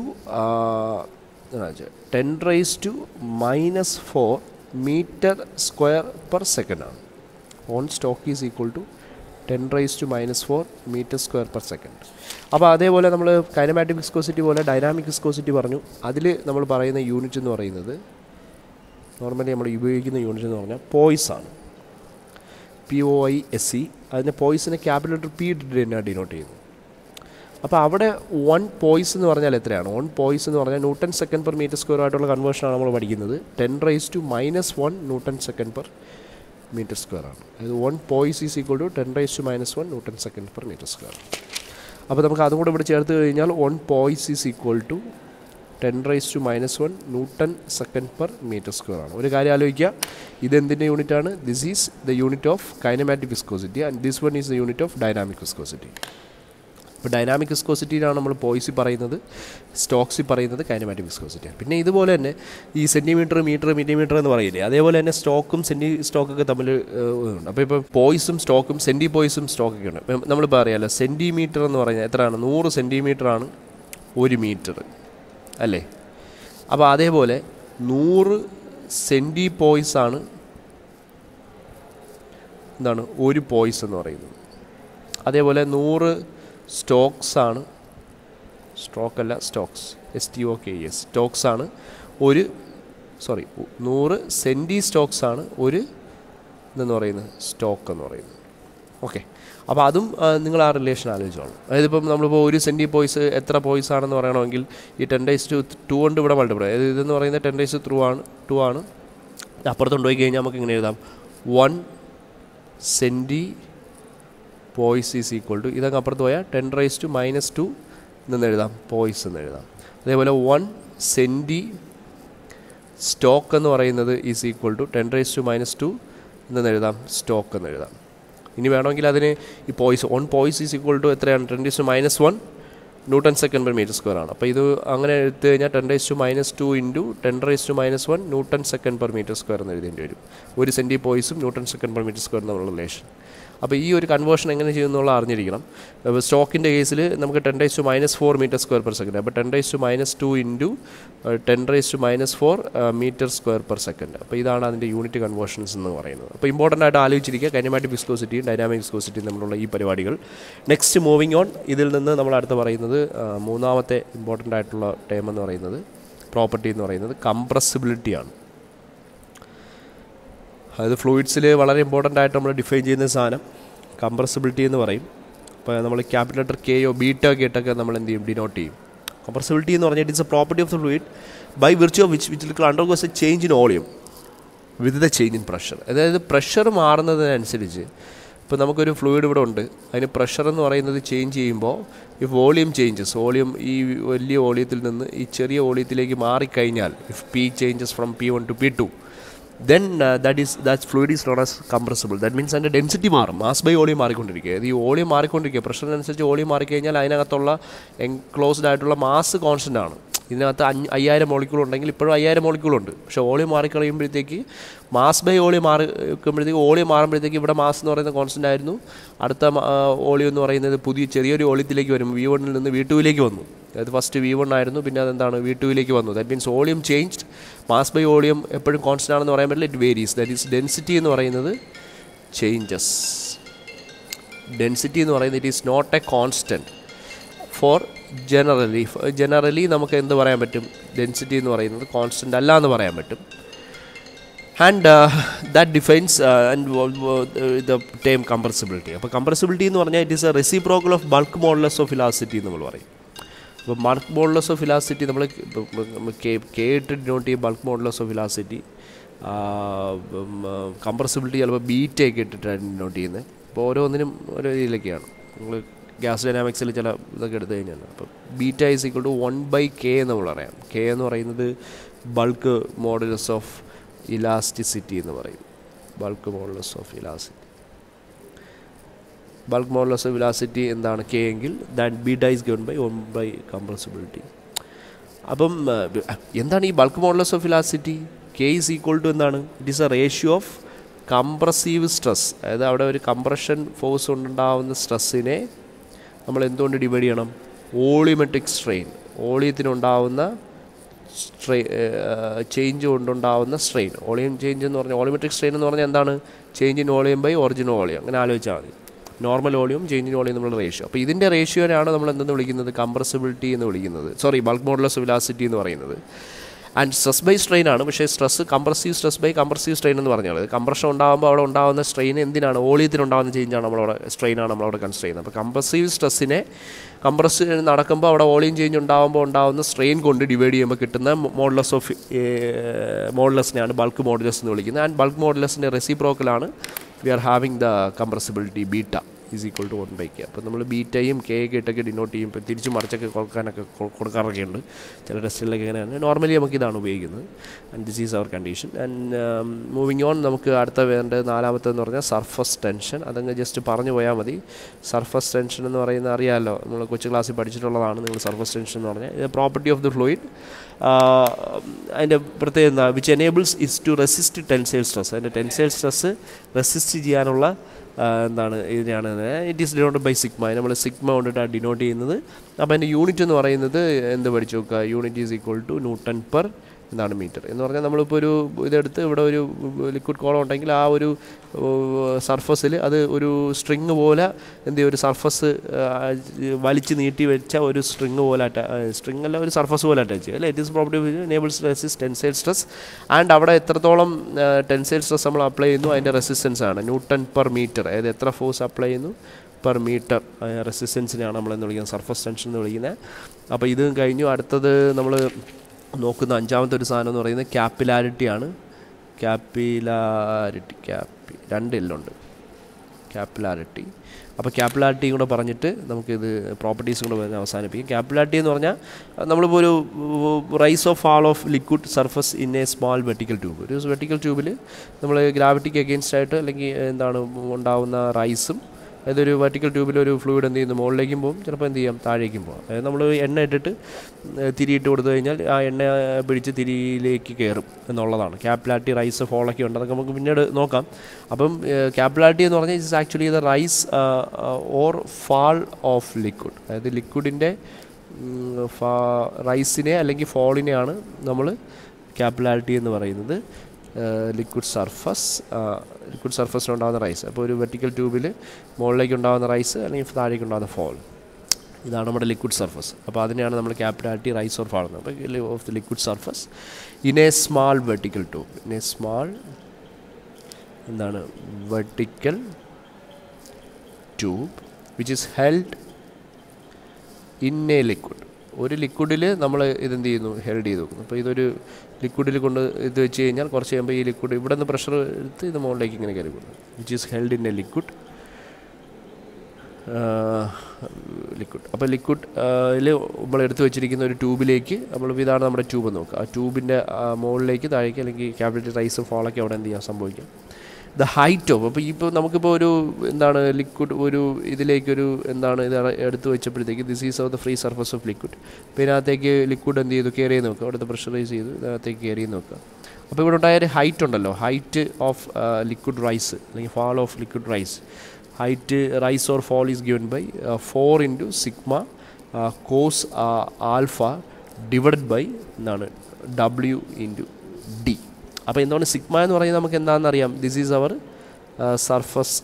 ten raise to minus four metre square per second ആണ്. One stoke is equal to ten raise to minus four metre square per second അപ്പോൾ അതേപോലെ നമ്മൾ kinematic viscosity പോലെ dynamic viscosity പറഞ്ഞു. അതിൽ നമ്മൾ പറയുന്ന unit എന്ന് പറയുന്നത് നോർമലി നമ്മൾ ഉപയോഗിക്കുന്ന യൂണിറ്റ് എന്ന് പറഞ്ഞാൽ പോയിസ് ആണ്. P O I S C അതിന്റെ പോയിസിനെ ക്യാപിറ്റൽ ലെറ്റർ പി ഇട്ടിട്ട് തന്നെ ഡിനോട്ട് ചെയ്യുന്നു. അപ്പോൾ അവിടെ വൺ പോയിസ് എന്ന് പറഞ്ഞാൽ എത്രയാണ്? വൺ പോയിസ് എന്ന് പറഞ്ഞാൽ newton second per metre square ആയിട്ടുള്ള കൺവേർഷനാണ് നമ്മൾ പഠിക്കുന്നത്. Ten raise to minus one newton second per metre square ആണ്. അതായത് one poise is equal to ten raise to minus one newton second per metre square അപ്പോൾ നമുക്ക് അതും കൂടെ ഇവിടെ ചേർത്ത് കഴിഞ്ഞാൽ one poise is equal to ten raise to minus one newton second per metre square ആണ്. ഒരു കാര്യം ആലോചിക്കുക. ഇതെന്തിന്റെ യൂണിറ്റ് ആണ്? This is the unit of kinematic viscosity and this one is the unit of dynamic viscosity ഇപ്പോൾ dynamic വിസ്കോസിറ്റിയിലാണ് നമ്മൾ പോയിസി പറയുന്നത്. സ്റ്റോക്സി പറയുന്നത് കൈനമാറ്റിക് വിസ്കോസിറ്റിയാണ് പിന്നെ ഇതുപോലെ തന്നെ ഈ സെന്റിമീറ്റർ മീറ്റർ മില്ലിമീറ്റർ എന്ന് പറയില്ലേ? അതേപോലെ തന്നെ സ്റ്റോക്കും സെന്റി സ്റ്റോക്കൊക്കെ തമ്മിൽ ഉണ്ട്. അപ്പോൾ ഇപ്പോൾ പോയിസും സ്റ്റോക്കും സെന്റി പോയിസും സ്റ്റോക്കൊക്കെ ഉണ്ട്. നമ്മളിപ്പോൾ അറിയാമല്ലോ സെന്റിമീറ്റർ എന്ന് പറഞ്ഞാൽ എത്രയാണ്? നൂറ് സെന്റിമീറ്ററാണ് ഒരു മീറ്റർ അല്ലേ? അപ്പോൾ അതേപോലെ നൂറ് സെന്റി പോയിസാണ് എന്താണ് ഒരു പോയിസ് എന്ന് പറയുന്നത്. അതേപോലെ നൂറ് സ്റ്റോക്സ് ആണ്. സ്റ്റോക്ക് അല്ല stokes S T O K S stokes ആണ് ഒരു സോറി നൂറ് സെന്റി സ്റ്റോക്സ് ആണ് ഒരു ഇതെന്ന് പറയുന്നത് സ്റ്റോക്ക് എന്ന് പറയുന്നത്. ഓക്കെ അപ്പോൾ അതും നിങ്ങൾ ആ റിലേഷൻ ആലോചിച്ചോളൂ. അതായത് ഇപ്പം നമ്മളിപ്പോൾ ഒരു സെന്റി പോയിസ് എത്ര പോയിസ് ആണെന്ന് പറയണമെങ്കിൽ ഈ ടെൻ ഡേയ്സ് ടു ടു കൊണ്ട് ഇവിടെ മൾട്ടിപ്ലൈ അതായത് ഇതെന്ന് പറയുന്നത് ടെൻ ഡേയ്സ് ത്രൂ ആണ് ടു ആണ്. അപ്പുറത്ത് കൊണ്ടുപോയി കഴിഞ്ഞാൽ നമുക്ക് ഇങ്ങനെ എഴുതാം. One centi poise is equal to ഇതങ്ങ് അപ്പുറത്ത് പോയാൽ ten raise to minus two എന്ന് എഴുതാം. പോയിസ് എന്ന് എഴുതാം. അതേപോലെ വൺ സെന്റി സ്റ്റോക്ക് എന്ന് പറയുന്നത് is equal to ten raise to minus two എന്ന് എഴുതാം. സ്റ്റോക്ക് എന്ന് എഴുതാം. ഇനി വേണമെങ്കിൽ അതിന് ഈ poise on poise is equal to എത്രയാണ്? Ten raise to minus one newton second per metre square ആണ്. അപ്പോൾ ഇത് അങ്ങനെ എടുത്തു കഴിഞ്ഞാൽ ten raise to minus two into ten raise to minus one newton second per metre square എന്ന് എഴുതേണ്ടി വരും. ഒരു centi പോയിസും newton second per metre square എന്നുള്ള റിലേഷൻ അപ്പോൾ ഈ ഒരു കൺവേർഷൻ എങ്ങനെ ചെയ്യുന്നുള്ള അറിഞ്ഞിരിക്കണം. സ്റ്റോക്കിന്റെ കേസിൽ നമുക്ക് ten raise to minus four metre square per second അപ്പോൾ ten raise to minus two into ten raise to minus four metre square per second അപ്പോൾ ഇതാണ് അതിന്റെ യൂണിറ്റ് കൺവേർഷൻസ് എന്ന് പറയുന്നത്. അപ്പോൾ ഇമ്പോർട്ടന്റ് ആയിട്ട് ആലോചിച്ചിരിക്കുക. കൈനമാറ്റിക് വിസ്കോസിറ്റിയും ഡൈനാമിക് വിസ്കോസിറ്റിയും തമ്മിലുള്ള ഈ പരിപാടികൾ. നെക്സ്റ്റ് മൂവിങ് ഓൺ ഇതിൽ നിന്ന് നമ്മൾ അടുത്ത് പറയുന്നത് മൂന്നാമത്തെ ഇമ്പോർട്ടന്റ് ആയിട്ടുള്ള ടേം എന്ന് പറയുന്നത് പ്രോപ്പർട്ടി എന്ന് പറയുന്നത് കംപ്രസിബിലിറ്റിയാണ് അതായത് ഫ്ലൂയിഡ്സിൽ വളരെ ഇമ്പോർട്ടന്റ് ആയിട്ട് നമ്മൾ ഡിഫൈൻ ചെയ്യുന്ന സാധനം കംപ്രസിബിലിറ്റി എന്ന് പറയും. അപ്പോൾ നമ്മൾ ക്യാപിറ്റൽ ലെറ്റർ കെ കെയോ ബീറ്റോ ഒക്കെ ഇട്ടൊക്കെ നമ്മൾ എന്ത് ചെയ്യും? ഡിനോട്ട് ചെയ്യും. കംപ്രസിബിലിറ്റി എന്ന് പറഞ്ഞാൽ it's a property of the fluid by virtue of which which undergoes a change in volume with the change in pressure അതായത് പ്രഷർ മാറുന്നതിനനുസരിച്ച് ഇപ്പോൾ നമുക്കൊരു ഫ്ലൂയിഡ് ഇവിടെ ഉണ്ട്. അതിന് പ്രഷർ എന്ന് പറയുന്നത് ചേഞ്ച് ചെയ്യുമ്പോൾ ഈ വോളിയം ചേഞ്ചസ് വോളിയം ഈ വലിയ വോളിയത്തിൽ നിന്ന് ഈ ചെറിയ വോളിയത്തിലേക്ക് മാറിക്കഴിഞ്ഞാൽ if P changes from P one to P two then that is that fluid is non as compressible that means അതിന്റെ ഡെൻസിറ്റി മാറും. മാസ് ബൈ ഓളിയം മാറിക്കൊണ്ടിരിക്കുക. ഈ ഓളിയം മാറിക്കൊണ്ടിരിക്കുക. പ്രഷറിനനുസരിച്ച് ഓളിയം മാറിക്കഴിഞ്ഞാൽ അതിനകത്തുള്ള എൻക്ലോസ്ഡ് ആയിട്ടുള്ള മാസ് കോൺസ്റ്റന്റ് ആണ്. ഇതിനകത്ത് അഞ്ച് അയ്യായിരം മോളിക്കൂൾ ഉണ്ടെങ്കിൽ ഇപ്പോഴും അയ്യായിരം മോളിക്കൂൾ ഉണ്ട്. പക്ഷേ വോളിയം മാറിക്കളയുമ്പോഴത്തേക്ക് മാസ് ബൈ ഓളി മാറി വെക്കുമ്പോഴത്തേക്ക് വോളിയം മാറുമ്പോഴത്തേക്ക് ഇവിടെ മാസ് എന്ന് പറയുന്ന കോൺസ്റ്റന്റ് ആയിരുന്നു. അടുത്ത ഓളി എന്ന് പറയുന്നത് പുതിയ ചെറിയൊരു ഓളിയത്തിലേക്ക് വരും വി വണ്ണിൽ നിന്ന് വി ടുവിലേക്ക് വന്നു. അതായത് ഫസ്റ്റ് വി വൺ ആയിരുന്നു. പിന്നെ അതെന്താണ്? വി ടുവിലേക്ക് വന്നു. That means volume changed mass by volume എപ്പോഴും കോൺസ്റ്റന്റ് ആണെന്ന് പറയാൻ പറ്റില്ല. It varies that is density എന്ന് പറയുന്നത് ചേഞ്ചസ് ഡെൻസിറ്റി എന്ന് പറയുന്നത് it is not a constant for generally generally നമുക്ക് എന്ത് പറയാൻ പറ്റും? ഡെൻസിറ്റി എന്ന് പറയുന്നത് കോൺസ്റ്റന്റ് അല്ല എന്ന് പറയാൻ പറ്റും. And that defines and the term compressibility അപ്പോൾ കംപ്രസിബിലിറ്റി എന്ന് പറഞ്ഞാൽ it is a reciprocal of bulk modulus of elasticity എന്ന് നമ്മൾ പറയും. അപ്പോൾ ബൾക്ക് മോഡുലസ് ഓഫ് ഇലാസിറ്റി നമ്മൾ കെ നോട്ട് ചെയ്യും bulk modulus of elasticity compressibility ചിലപ്പോൾ ബീറ്റ് ഇട്ടിട്ടാണ് നോട്ട് ചെയ്യുന്നത് അപ്പോൾ ഓരോന്നിനും ഓരോ രീതിയിലൊക്കെയാണ്. നിങ്ങൾ ഗ്യാസ് ഡൈനാമിക്സിൽ ചില ഇതൊക്കെ എടുത്തു കഴിഞ്ഞാൽ. അപ്പോൾ beta is equal to one by K എന്ന് പറയാം. കെ എന്ന് പറയുന്നത് ബൾക്ക് മോഡലസ് ഓഫ് ഇലാസ്റ്റിസിറ്റി എന്ന് പറയും. Bulk modulus of elasticity bulk modulus of elasticity എന്താണ് കെ എങ്കിൽ that be dies given by one by compressibility അപ്പം എന്താണ് ഈ bulk modulus of elasticity K is equal to എന്താണ്? It is a ratio of compressive stress അതായത് അവിടെ ഒരു compression force കൊണ്ടുണ്ടാവുന്ന സ്ട്രെസ്സിനെ നമ്മൾ എന്തുകൊണ്ട് ഡിവൈഡ് ചെയ്യണം? Volumetric strain. വോളിയത്തിനുണ്ടാവുന്ന സ്ട്രെയിൻ ചേഞ്ച് കൊണ്ടുണ്ടാവുന്ന സ്ട്രെയിൻ. വോളിയം ചേഞ്ച് എന്ന് പറഞ്ഞാൽ വോളിമെട്രിക് സ്ട്രെയിൻ എന്ന് പറഞ്ഞാൽ എന്താണ്? Change in volume by original volume അങ്ങനെ ആലോചിച്ചാൽ മതി. നോർമൽ വോളിയം ചേഞ്ച് വോളിയം നമ്മുടെ റേഷ്യോ അപ്പോൾ ഇതിന്റെ റേഷ്യോനാണ് നമ്മൾ എന്തെന്ന് വിളിക്കുന്നത്? കംപ്രസിബിലിറ്റി എന്ന് വിളിക്കുന്നത്. സോറി ബൾക്ക് മോഡുലസ് വിലാസിറ്റി എന്ന് പറയുന്നത്. ആൻഡ് സ്ട്രെസ് ബൈ സ്ട്രെയിൻ ആണ്. പക്ഷേ stress compressive stress by compressive strain എന്ന് പറഞ്ഞാൽ കംപ്രഷൻ ഉണ്ടാകുമ്പോൾ അവിടെ ഉണ്ടാകുന്ന സ്ട്രെയിൻ എന്തിനാണ്? വോളിയത്തിനുണ്ടാകുന്ന ചേഞ്ചാണ് നമ്മളവിടെ സ്ട്രെയിനാണ് നമ്മളവിടെ കൺസിഡർ ചെയ്യുന്നത്. അപ്പോൾ കംപ്രസീവ് സ്ട്രെസ്സിനെ കംപ്രസ് നടക്കുമ്പോൾ അവിടെ വോളിയം ചേഞ്ച് ഉണ്ടാകുമ്പോൾ ഉണ്ടാകുന്ന സ്ട്രെയിൻ കൊണ്ട് ഡിവൈഡ് ചെയ്യുമ്പോൾ കിട്ടുന്ന മോഡലസ് ഓഫ് മോഡലസിനെയാണ് ബൾക്ക് മോഡലസ് എന്ന് വിളിക്കുന്നത്. ആൻഡ് ബൾക്ക് മോഡലസിന്റെ റെസിപ്രോക്കലാണ് we are having the compressibility beta is equal to one by K അപ്പോൾ നമ്മൾ ബീറ്റയും കെ ഒക്കെ ഇട്ടൊക്കെ ഡിനോട്ട് ചെയ്യുമ്പോൾ തിരിച്ച് മറിച്ചൊക്കെ കൊടുക്കാനൊക്കെ കൊടുക്കാറൊക്കെ ഉണ്ട് ചില ടെസ്റ്റുകളിലൊക്കെ അങ്ങനെയാണ് നോർമലി നമുക്ക് ഇതാണ് ഉപയോഗിക്കുന്നത്. And this is our condition and moving on നമുക്ക് അടുത്ത വേണ്ടത് നാലാമത്തെന്ന് പറഞ്ഞാൽ സർഫസ് ടെൻഷൻ അതങ്ങ് ജസ്റ്റ് പറഞ്ഞു പോയാൽ മതി. സർഫസ് ടെൻഷൻ എന്ന് പറയുന്നത് അറിയാമല്ലോ നമ്മൾ കൊച്ചു ക്ലാസ്സിൽ പഠിച്ചിട്ടുള്ളതാണ് നിങ്ങൾ സർഫസ് ടെൻഷൻ എന്ന് പറഞ്ഞാൽ. ഇത് പ്രോപ്പർട്ടി ഓഫ് ദി ഫ്ലൂയിഡ് അതിന്റെ പ്രത്യേകത എന്താ? Which enables is to resist tensile stress അതിന്റെ ടെൻസൈൽ സ്ട്രെസ് റെസിസ്റ്റ് ചെയ്യാനുള്ള എന്താണ് ഇതിനെയാണ് it is denote by sigma നമ്മൾ സിഗ്മ കൊണ്ടിട്ടാണ് ഡിനോട്ട് ചെയ്യുന്നത്. അപ്പോൾ അതിന്റെ യൂണിറ്റ് എന്ന് പറയുന്നത് എന്ത് പഠിച്ചു നോക്കുക? Unit is equal to newton per എന്താണ് മീറ്റർ. എന്ന് പറഞ്ഞാൽ നമ്മളിപ്പോൾ ഒരു ഇതെടുത്ത് ഇവിടെ ഒരു ലിക്വിഡ് കോളം ഉണ്ടെങ്കിൽ ആ ഒരു സർഫസിൽ അത് ഒരു സ്ട്രിങ് പോലെ എന്ത് ഒരു സർഫസ് വലിച്ച് നീട്ടി വെച്ച ഒരു സ്ട്രിങ് പോലെ അറ്റാ സ്ട്രിങ് അല്ല ഒരു സർഫസ് പോലെ അറ്റാച്ച് അല്ലേ? It is property enables resist tensile stress and അവിടെ എത്രത്തോളം ടെൻസൈൽ സ്ട്രെസ് നമ്മൾ അപ്ലൈ ചെയ്യുന്നു? അതിന്റെ റെസിസ്റ്റൻസ് ആണ്. ന്യൂട്ടൺ പെർ മീറ്റർ അതായത് എത്ര ഫോഴ്സ് അപ്ലൈ ചെയ്യുന്നു? പെർ മീറ്റർ റെസിസ്റ്റൻസിനെയാണ് നമ്മളെന്ന് വിളിക്കുന്നത്? സർഫസ് ടെൻഷൻ എന്ന് വിളിക്കുന്നത്. അപ്പോൾ ഇതും കഴിഞ്ഞു. അടുത്തത് നമ്മൾ നോക്കുന്ന അഞ്ചാമത്തെ ഒരു സാധനം എന്ന് പറയുന്നത് ക്യാപ്പിലാരിറ്റിയാണ്. ക്യാപ്പിലാരിറ്റി ക്യാപ്പി രണ്ട് എല്ലുണ്ട് ക്യാപ്പിലാരിറ്റി. അപ്പോൾ ക്യാപ്പിലാരിറ്റിയും കൂടെ പറഞ്ഞിട്ട് നമുക്കിത് പ്രോപ്പർട്ടീസ് കൂടെ പറഞ്ഞ് അവസാനിപ്പിക്കും. ക്യാപ്പിലാരിറ്റി എന്ന് പറഞ്ഞാൽ നമ്മളിപ്പോൾ ഒരു rise of fall of liquid surface in a small vertical tube ഒരു വെർട്ടിക്കൽ ട്യൂബിൽ നമ്മൾ ഗ്രാവിറ്റിക്ക് അഗെയിൻസ്റ്റ് ആയിട്ട് അല്ലെങ്കിൽ എന്താണ് ഉണ്ടാകുന്ന റൈസും അതായത് വെർട്ടിക്കൽ ട്യൂബിൽ ഒരു ഫ്ലൂയിഡ് എന്ത് ചെയ്യുന്നു? മുകളിലേക്കും പോകും. ചിലപ്പോൾ എന്ത് ചെയ്യാം? താഴേക്കും പോകും. അതായത് നമ്മൾ എണ്ണ ഇട്ടിട്ട് തിരിയിട്ട് കൊടുത്തു കഴിഞ്ഞാൽ ആ എണ്ണ പിടിച്ച് തിരിയിലേക്ക് കയറും എന്നുള്ളതാണ്. ക്യാപ്ലാറ്റി റൈസ് ഫോളൊക്കെ ഉണ്ട്. അതൊക്കെ നമുക്ക് പിന്നീട് നോക്കാം. അപ്പം ക്യാപ്ലാറ്റി എന്ന് പറഞ്ഞാൽ it's actually the rise or fall of liquid അതായത് ലിക്വിഡിന്റെ റൈസിനെ അല്ലെങ്കിൽ ഫോളിനെയാണ് നമ്മൾ ക്യാപ്പിലാരിറ്റി എന്ന് പറയുന്നത്. ലിക്വിഡ് സർഫസ് ലിക്വിഡ് സർഫസിലുണ്ടാകുന്ന റൈസ് അപ്പോൾ ഒരു വെർട്ടിക്കൽ ട്യൂബിൽ മുകളിലേക്ക് ഉണ്ടാകുന്ന റൈസ് അല്ലെങ്കിൽ താഴേക്ക് ഉണ്ടാകുന്ന ഫോൾ ഇതാണ് നമ്മുടെ ലിക്വിഡ് സർഫസ് അപ്പോൾ അതിനെയാണ് നമ്മൾ ക്യാപിറ്റാലിറ്റി റൈസ് ഓർ ഫാൾ അപ്പോൾ of the liquid surface in a small vertical tube in a small എന്താണ്? Vertical tube which is held in a liquid ഒരു ലിക്വിഡിൽ നമ്മൾ ഇതെന്ത് ചെയ്യുന്നു? ഹെൽഡ് ചെയ്ത് വെക്കുന്നു. അപ്പോൾ ഇതൊരു ലിക്വിഡിൽ കൊണ്ട് ഇത് വെച്ച് കഴിഞ്ഞാൽ കുറച്ച് കഴിയുമ്പോൾ ഈ ലിക്വിഡ് ഇവിടെ നിന്ന് പ്രഷർ എടുത്ത് ഇത് മുകളിലേക്ക് ഇങ്ങനെ കയറി പോകുന്നു. Which is held in a liquid liquid അപ്പോൾ ലിക്വിഡ് നമ്മൾ എടുത്തു വെച്ചിരിക്കുന്ന ഒരു ട്യൂബിലേക്ക് നമ്മൾ ഇതാണ് നമ്മുടെ ട്യൂബ് നോക്കുക. ആ ട്യൂബിന്റെ മുകളിലേക്ക് താഴേക്ക് അല്ലെങ്കിൽ ക്യാപിറ്റൽ റൈസ് ഫോളൊക്കെ അവിടെ എന്ത് ചെയ്യാൻ സംഭവിക്കാം. ദ ഹൈറ്റ് ഓഫ് അപ്പോൾ ഇപ്പോൾ നമുക്കിപ്പോൾ ഒരു എന്താണ് ലിക്വിഡ് ഒരു ഇതിലേക്കൊരു എന്താണ് ഇത് എടുത്തു വെച്ചപ്പോഴത്തേക്ക് this is of the free surface of liquid അപ്പോൾ ഇതിനകത്തേക്ക് ലിക്വിഡ് എന്ത് ചെയ്തു? കയറി നോക്കുക. അവിടുത്തെ പ്രഷറൈസ് ചെയ്ത്. ഇതിനകത്തേക്ക് കയറി നോക്കുക. അപ്പോൾ ഇവിടെ ഉണ്ടായ ഒരു ഹൈറ്റ് ഉണ്ടല്ലോ. ഹൈറ്റ് ഓഫ് ലിക്വിഡ് റൈസ് അല്ലെങ്കിൽ fall of liquid rise height rise or fall is given by four into sigma cos alpha divide by എന്താണ് ഡബ്ല്യു ഇന്റു അപ്പോൾ എന്തുകൊണ്ട് സിഗ്മ എന്ന് പറയുന്നത് നമുക്ക് എന്താണെന്ന് അറിയാം? This is our surface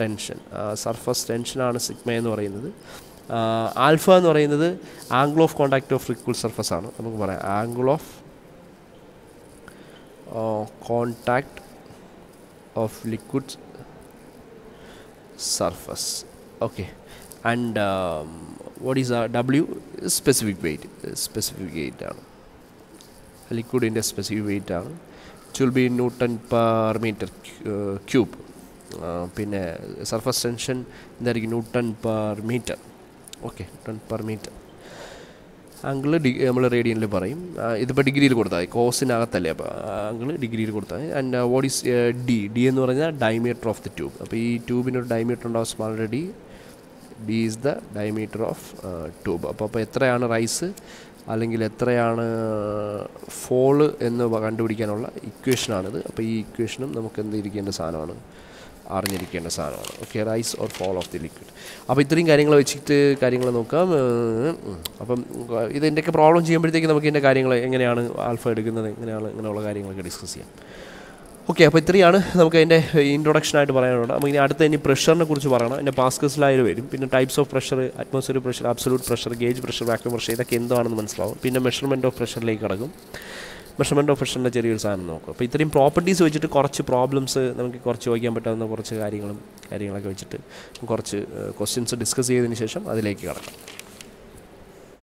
tension surface ടെൻഷനാണ് സിഗ്മ എന്ന് പറയുന്നത്. ആൽഫ എന്ന് പറയുന്നത് angle of contact of liquid surface ആണ്. നമുക്ക് പറയാം. Angle of contact of liquid surface okay and what is W specific weight specific weight ആണ്. ലിക്വിഡിന്റെ സ്പെസിഫിക് വെയിറ്റ് ആണ്. It will be newton per metre cube പിന്നെ surface tension എന്തായിരിക്കും newton per metre okay newton per metre angle D നമ്മൾ റേഡിയനിൽ പറയും. ഇതിപ്പോൾ ഡിഗ്രിയിൽ കൊടുത്താൽ മതി. കോസിനകത്തല്ലേ അപ്പോൾ ആംഗിൾ ഡിഗ്രിയിൽ കൊടുത്താൽ മതി. And what is D D എന്ന് പറഞ്ഞാൽ ഡയമീറ്റർ ഓഫ് ദി ട്യൂബ് അപ്പോൾ ഈ ട്യൂബിനൊരു ഡയമീറ്റർ ഉണ്ടാവും small D D is the diameter of tube അപ്പോൾ അപ്പോൾ എത്രയാണ് റൈസ് അല്ലെങ്കിൽ എത്രയാണ് ഫോൾ എന്ന് കണ്ടുപിടിക്കാനുള്ള ഇക്വേഷനാണിത് അപ്പോൾ ഈ ഇക്വേഷനും നമുക്ക് എന്ത് ഇരിക്കേണ്ട സാധനമാണ്? അറിഞ്ഞിരിക്കേണ്ട സാധനമാണ്. Okay rise or fall of the liquid അപ്പോൾ ഇത്രയും കാര്യങ്ങൾ വെച്ചിട്ട് കാര്യങ്ങൾ നോക്കാം. അപ്പം ഇതിന്റെയൊക്കെ പ്രോബ്ലം ചെയ്യുമ്പോഴത്തേക്ക് നമുക്ക് ഇതിന്റെ കാര്യങ്ങൾ എങ്ങനെയാണ് ആൽഫ എടുക്കുന്നത്? എങ്ങനെയാണ് ഇങ്ങനെയുള്ള കാര്യങ്ങളൊക്കെ ഡിസ്കസ് ചെയ്യാം. ഓക്കെ അപ്പോൾ ഇത്രയാണ് നമുക്ക് അതിന്റെ ഇൻട്രൊഡക്ഷനായിട്ട് പറയാനുള്ളത്. നമുക്ക് ഇനി അടുത്ത ഇനി പ്രഷറിനെ കുറിച്ച് പറയണം. അതിന്റെ പാസ്കസിലായാലും വരും. പിന്നെ types of pressure atmosphere pressure absolute pressure gauge pressure vacuum pressure ഇതൊക്കെ എന്താണെന്ന് മനസ്സിലാവും. പിന്നെ മെഷർമെന്റ് ഓഫ് പ്രഷറിലേക്ക് കിടക്കും. മെഷർമെന്റ് ഓഫ് പ്രഷറിന്റെ ചെറിയൊരു സാധനം നോക്കും. അപ്പോൾ ഇത്രയും പ്രോപ്പർട്ടീസ് വെച്ചിട്ട് കുറച്ച് പ്രോബ്ലംസ് നമുക്ക് കുറച്ച് ചോദിക്കാൻ പറ്റാവുന്ന കുറച്ച് കാര്യങ്ങളും കാര്യങ്ങളൊക്കെ വെച്ചിട്ട് കുറച്ച് ക്വസ്റ്റ്യൻസ് ഡിസ്കസ് ചെയ്തതിന് ശേഷം അതിലേക്ക് കിടക്കാം.